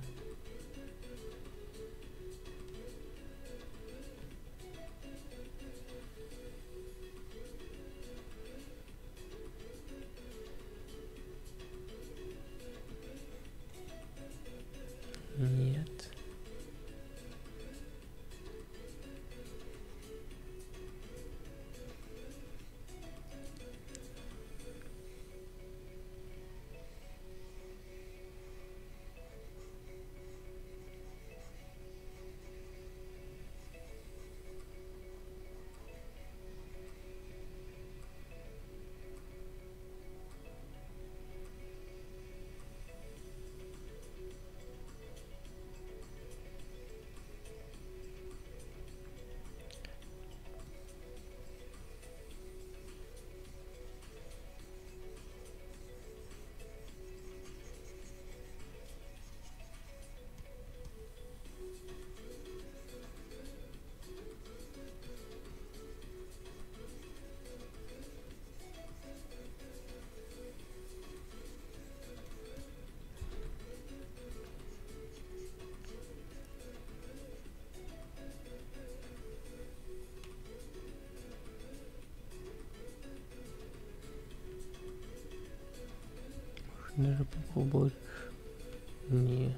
Даже попробовать. Не.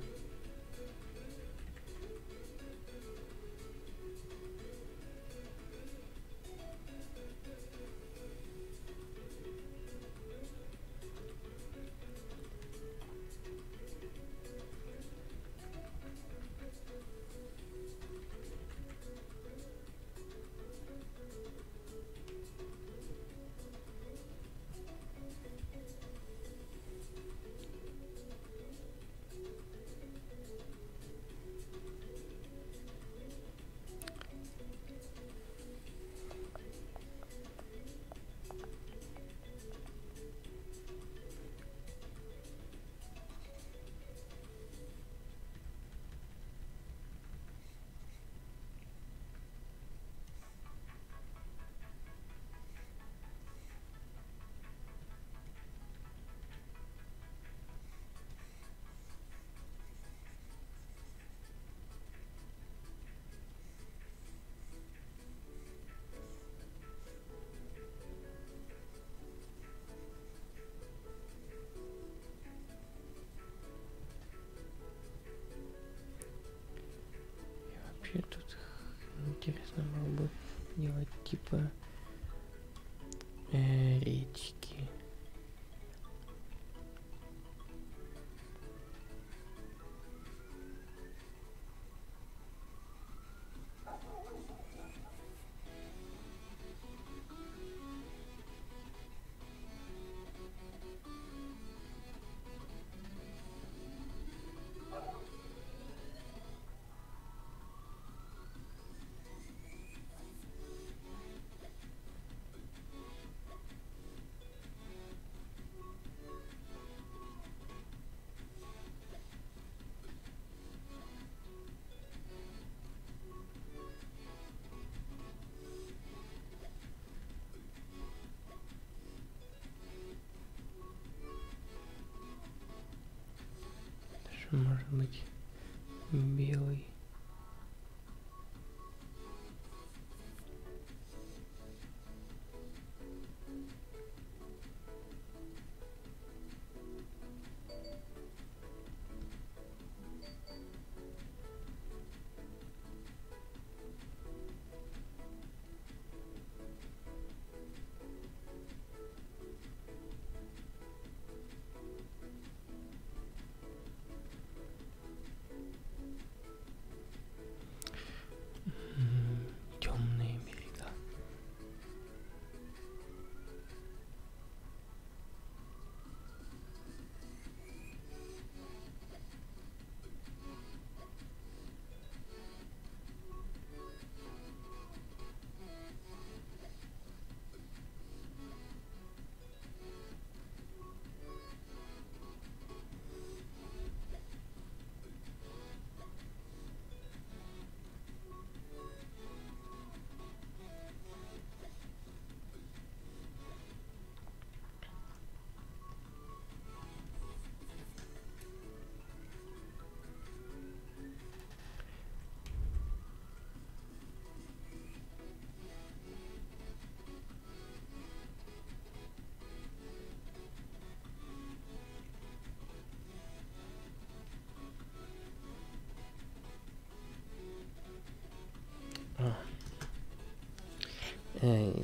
Интересно было бы делать типа Даже может быть белый.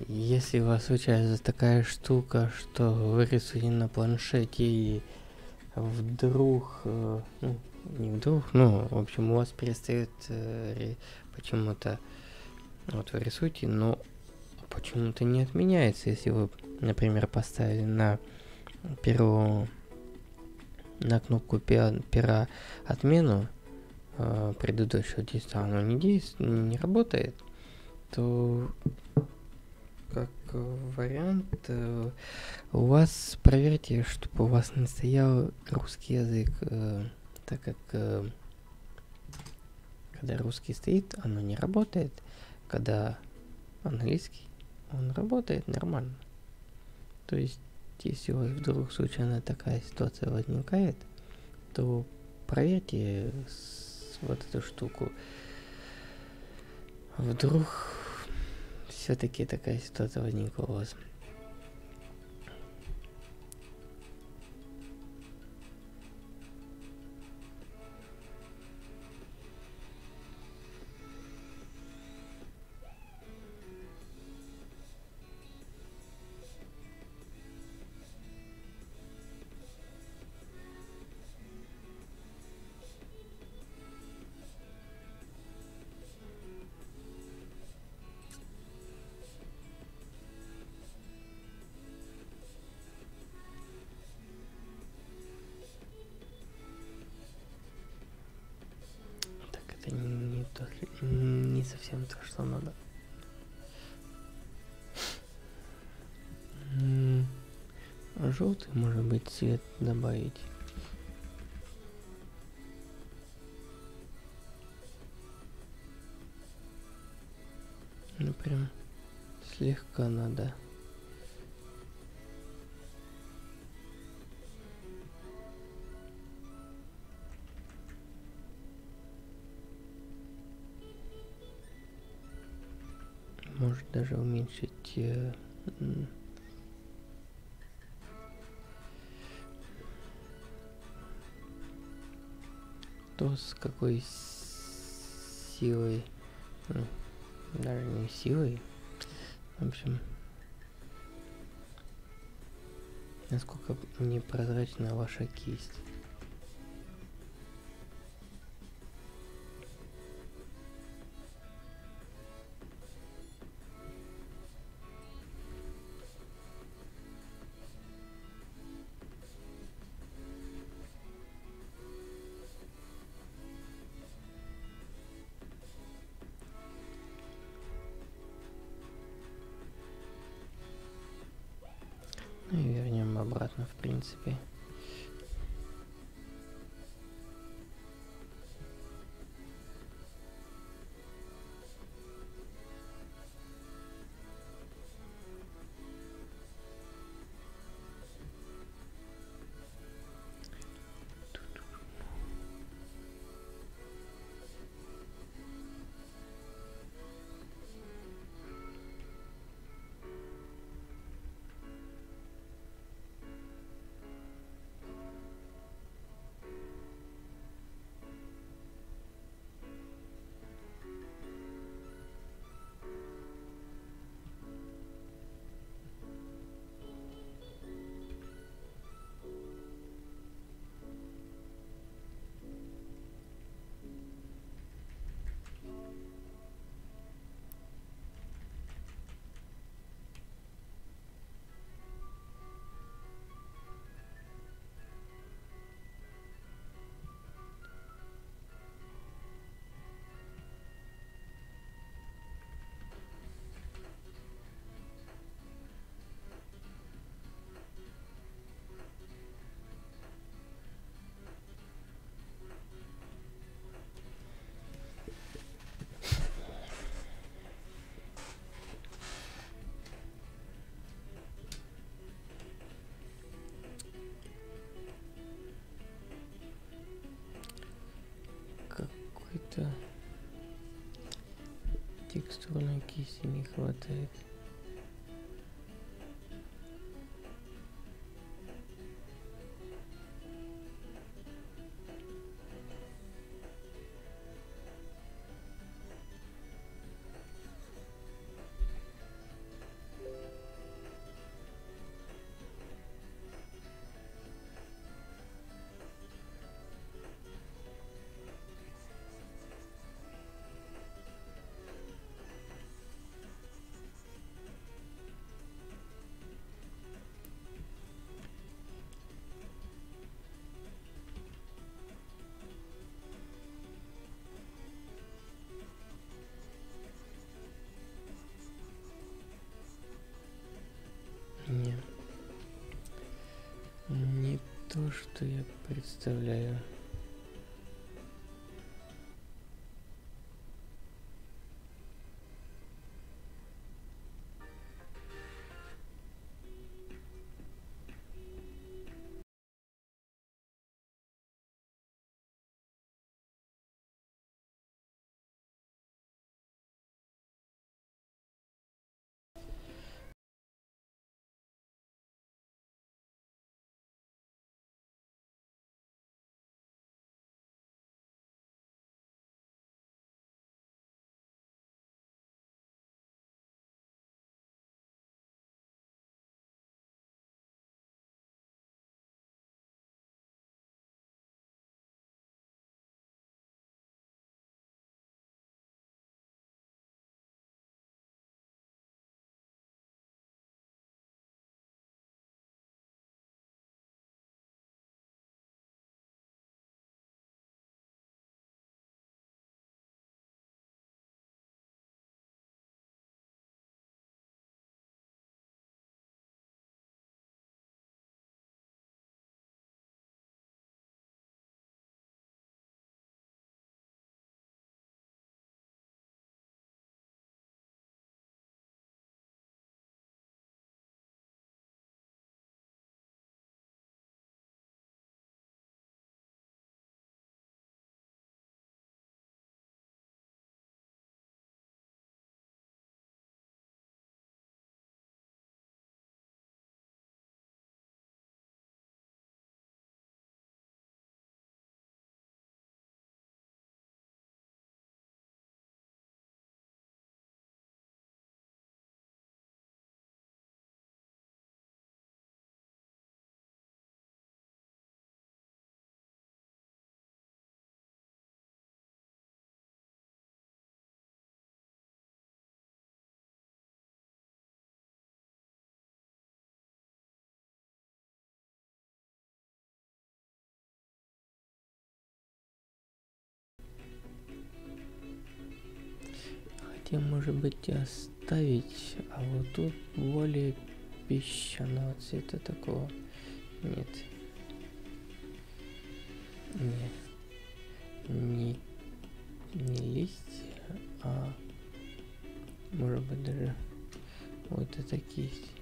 Если у вас случается такая штука, что вы рисуете на планшете и вдруг, э, ну, не вдруг, ну, в общем, у вас перестает э, почему-то, вот вы рисуете, но почему-то не отменяется, если вы, например, поставили на перо, на кнопку пера, пера отмену э, предыдущего действия, оно не действует, не работает, то э, вариант, э, у вас проверьте, чтобы у вас не стоял русский язык, э, так как э, когда русский стоит, оно не работает, когда английский, он работает нормально. То есть, если у вас вдруг случайно такая ситуация возникает, то проверьте вот эту штуку. Вдруг все-таки такая ситуация возникла у вас. Не совсем то, что надо. Желтый, может быть, цвет добавить. Ну прям слегка надо. Даже уменьшить э, то, с какой силой Ну, даже не силой. В общем, насколько непрозрачна ваша кисть. Текстурной кисти не хватает. То, что я представляю. Я, может быть, оставить, а вот тут более песчаного цвета такого нет. Не, не, не листья, а может быть даже вот это кисть.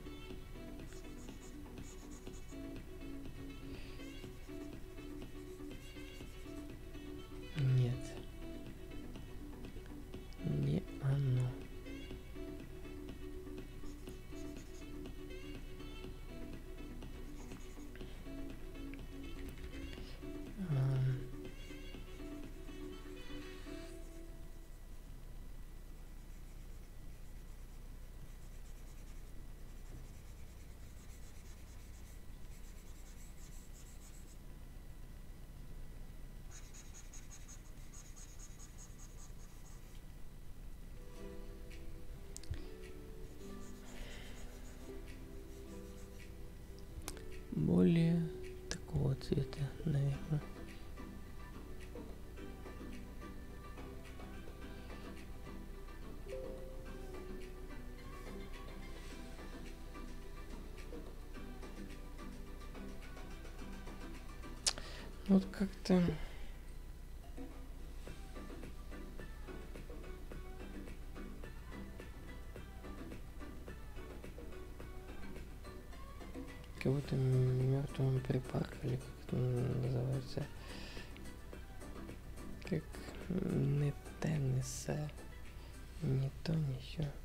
Вот как-то... Как будто мертвым припаркали, как это называется. Как не тенниса. Не то, не сё.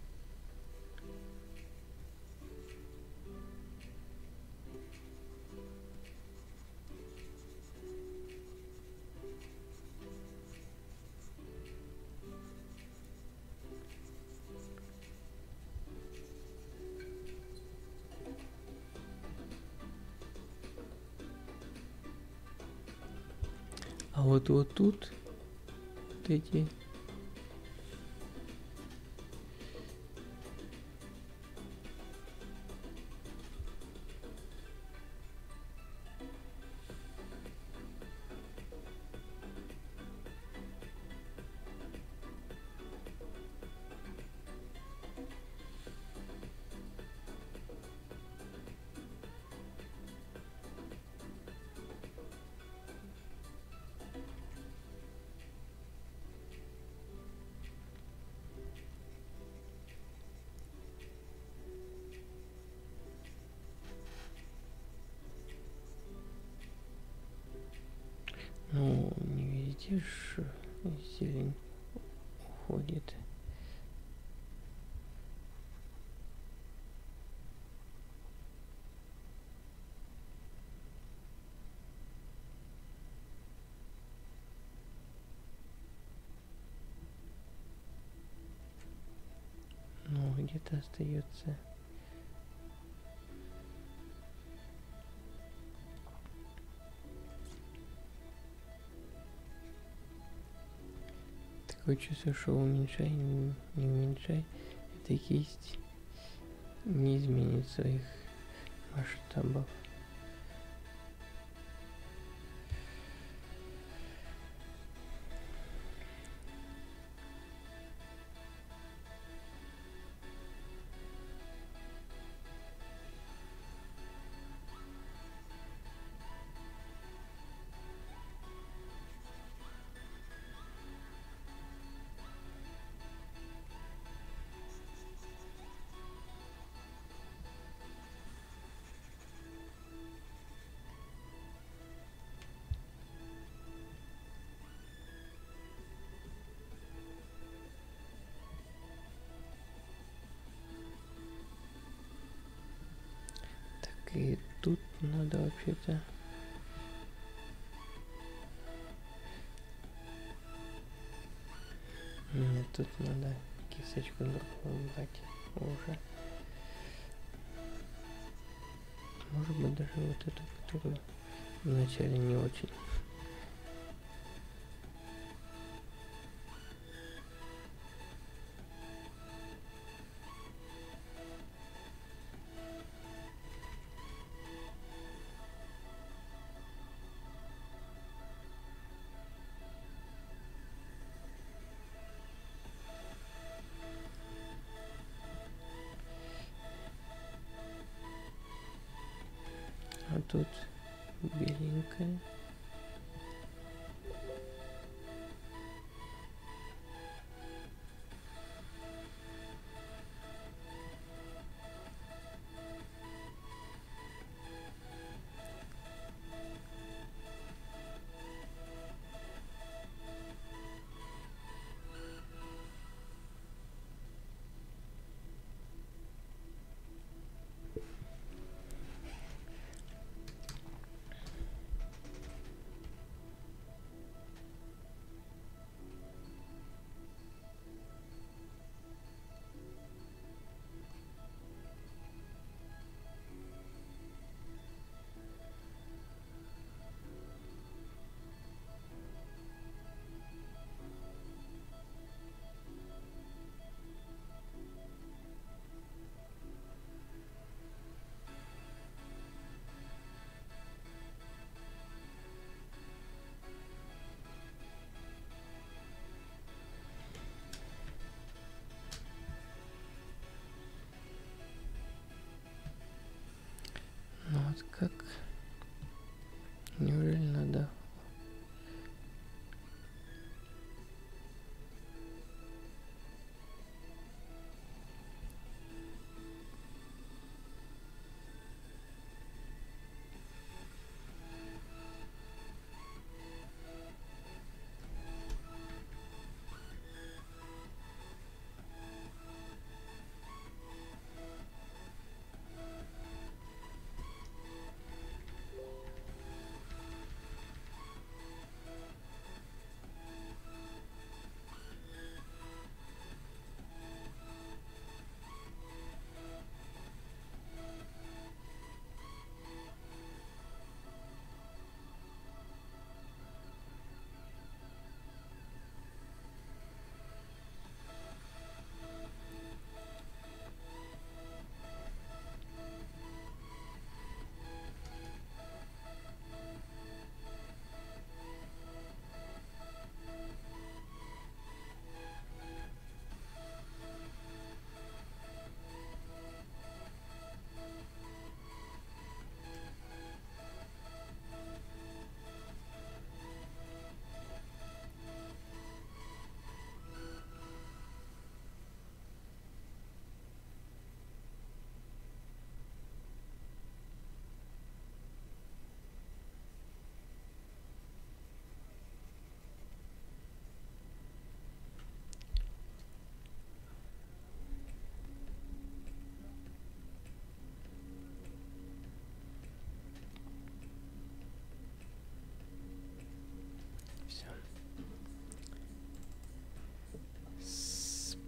Вот вот тут вот эти Где-то остается. Такое чувство, что уменьшай, не уменьшай, эта кисть не изменит своих масштабов. Надо вообще-то. Нет, тут надо кисточку брать уже. Может быть даже вот эту, которую вначале не очень. Как?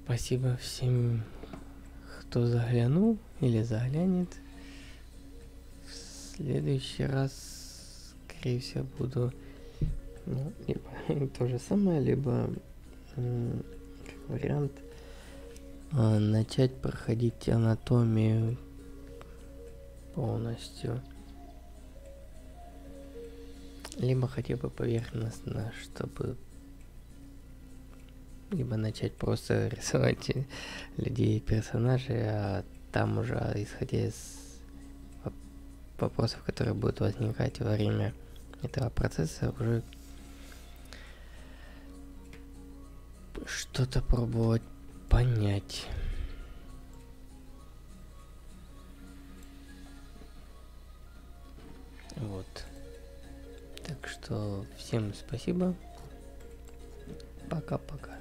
Спасибо всем, кто заглянул или заглянет. В следующий раз, скорее всего, буду ну, либо (laughs) то же самое, либо как вариант а, начать проходить анатомию полностью. Либо хотя бы поверхностно, чтобы либо начать просто (laughs) рисовать людей и персонажей, а там уже, исходя из воп- вопросов, которые будут возникать во время этого процесса, уже что-то пробовать понять. Вот. Так что всем спасибо. Пока-пока.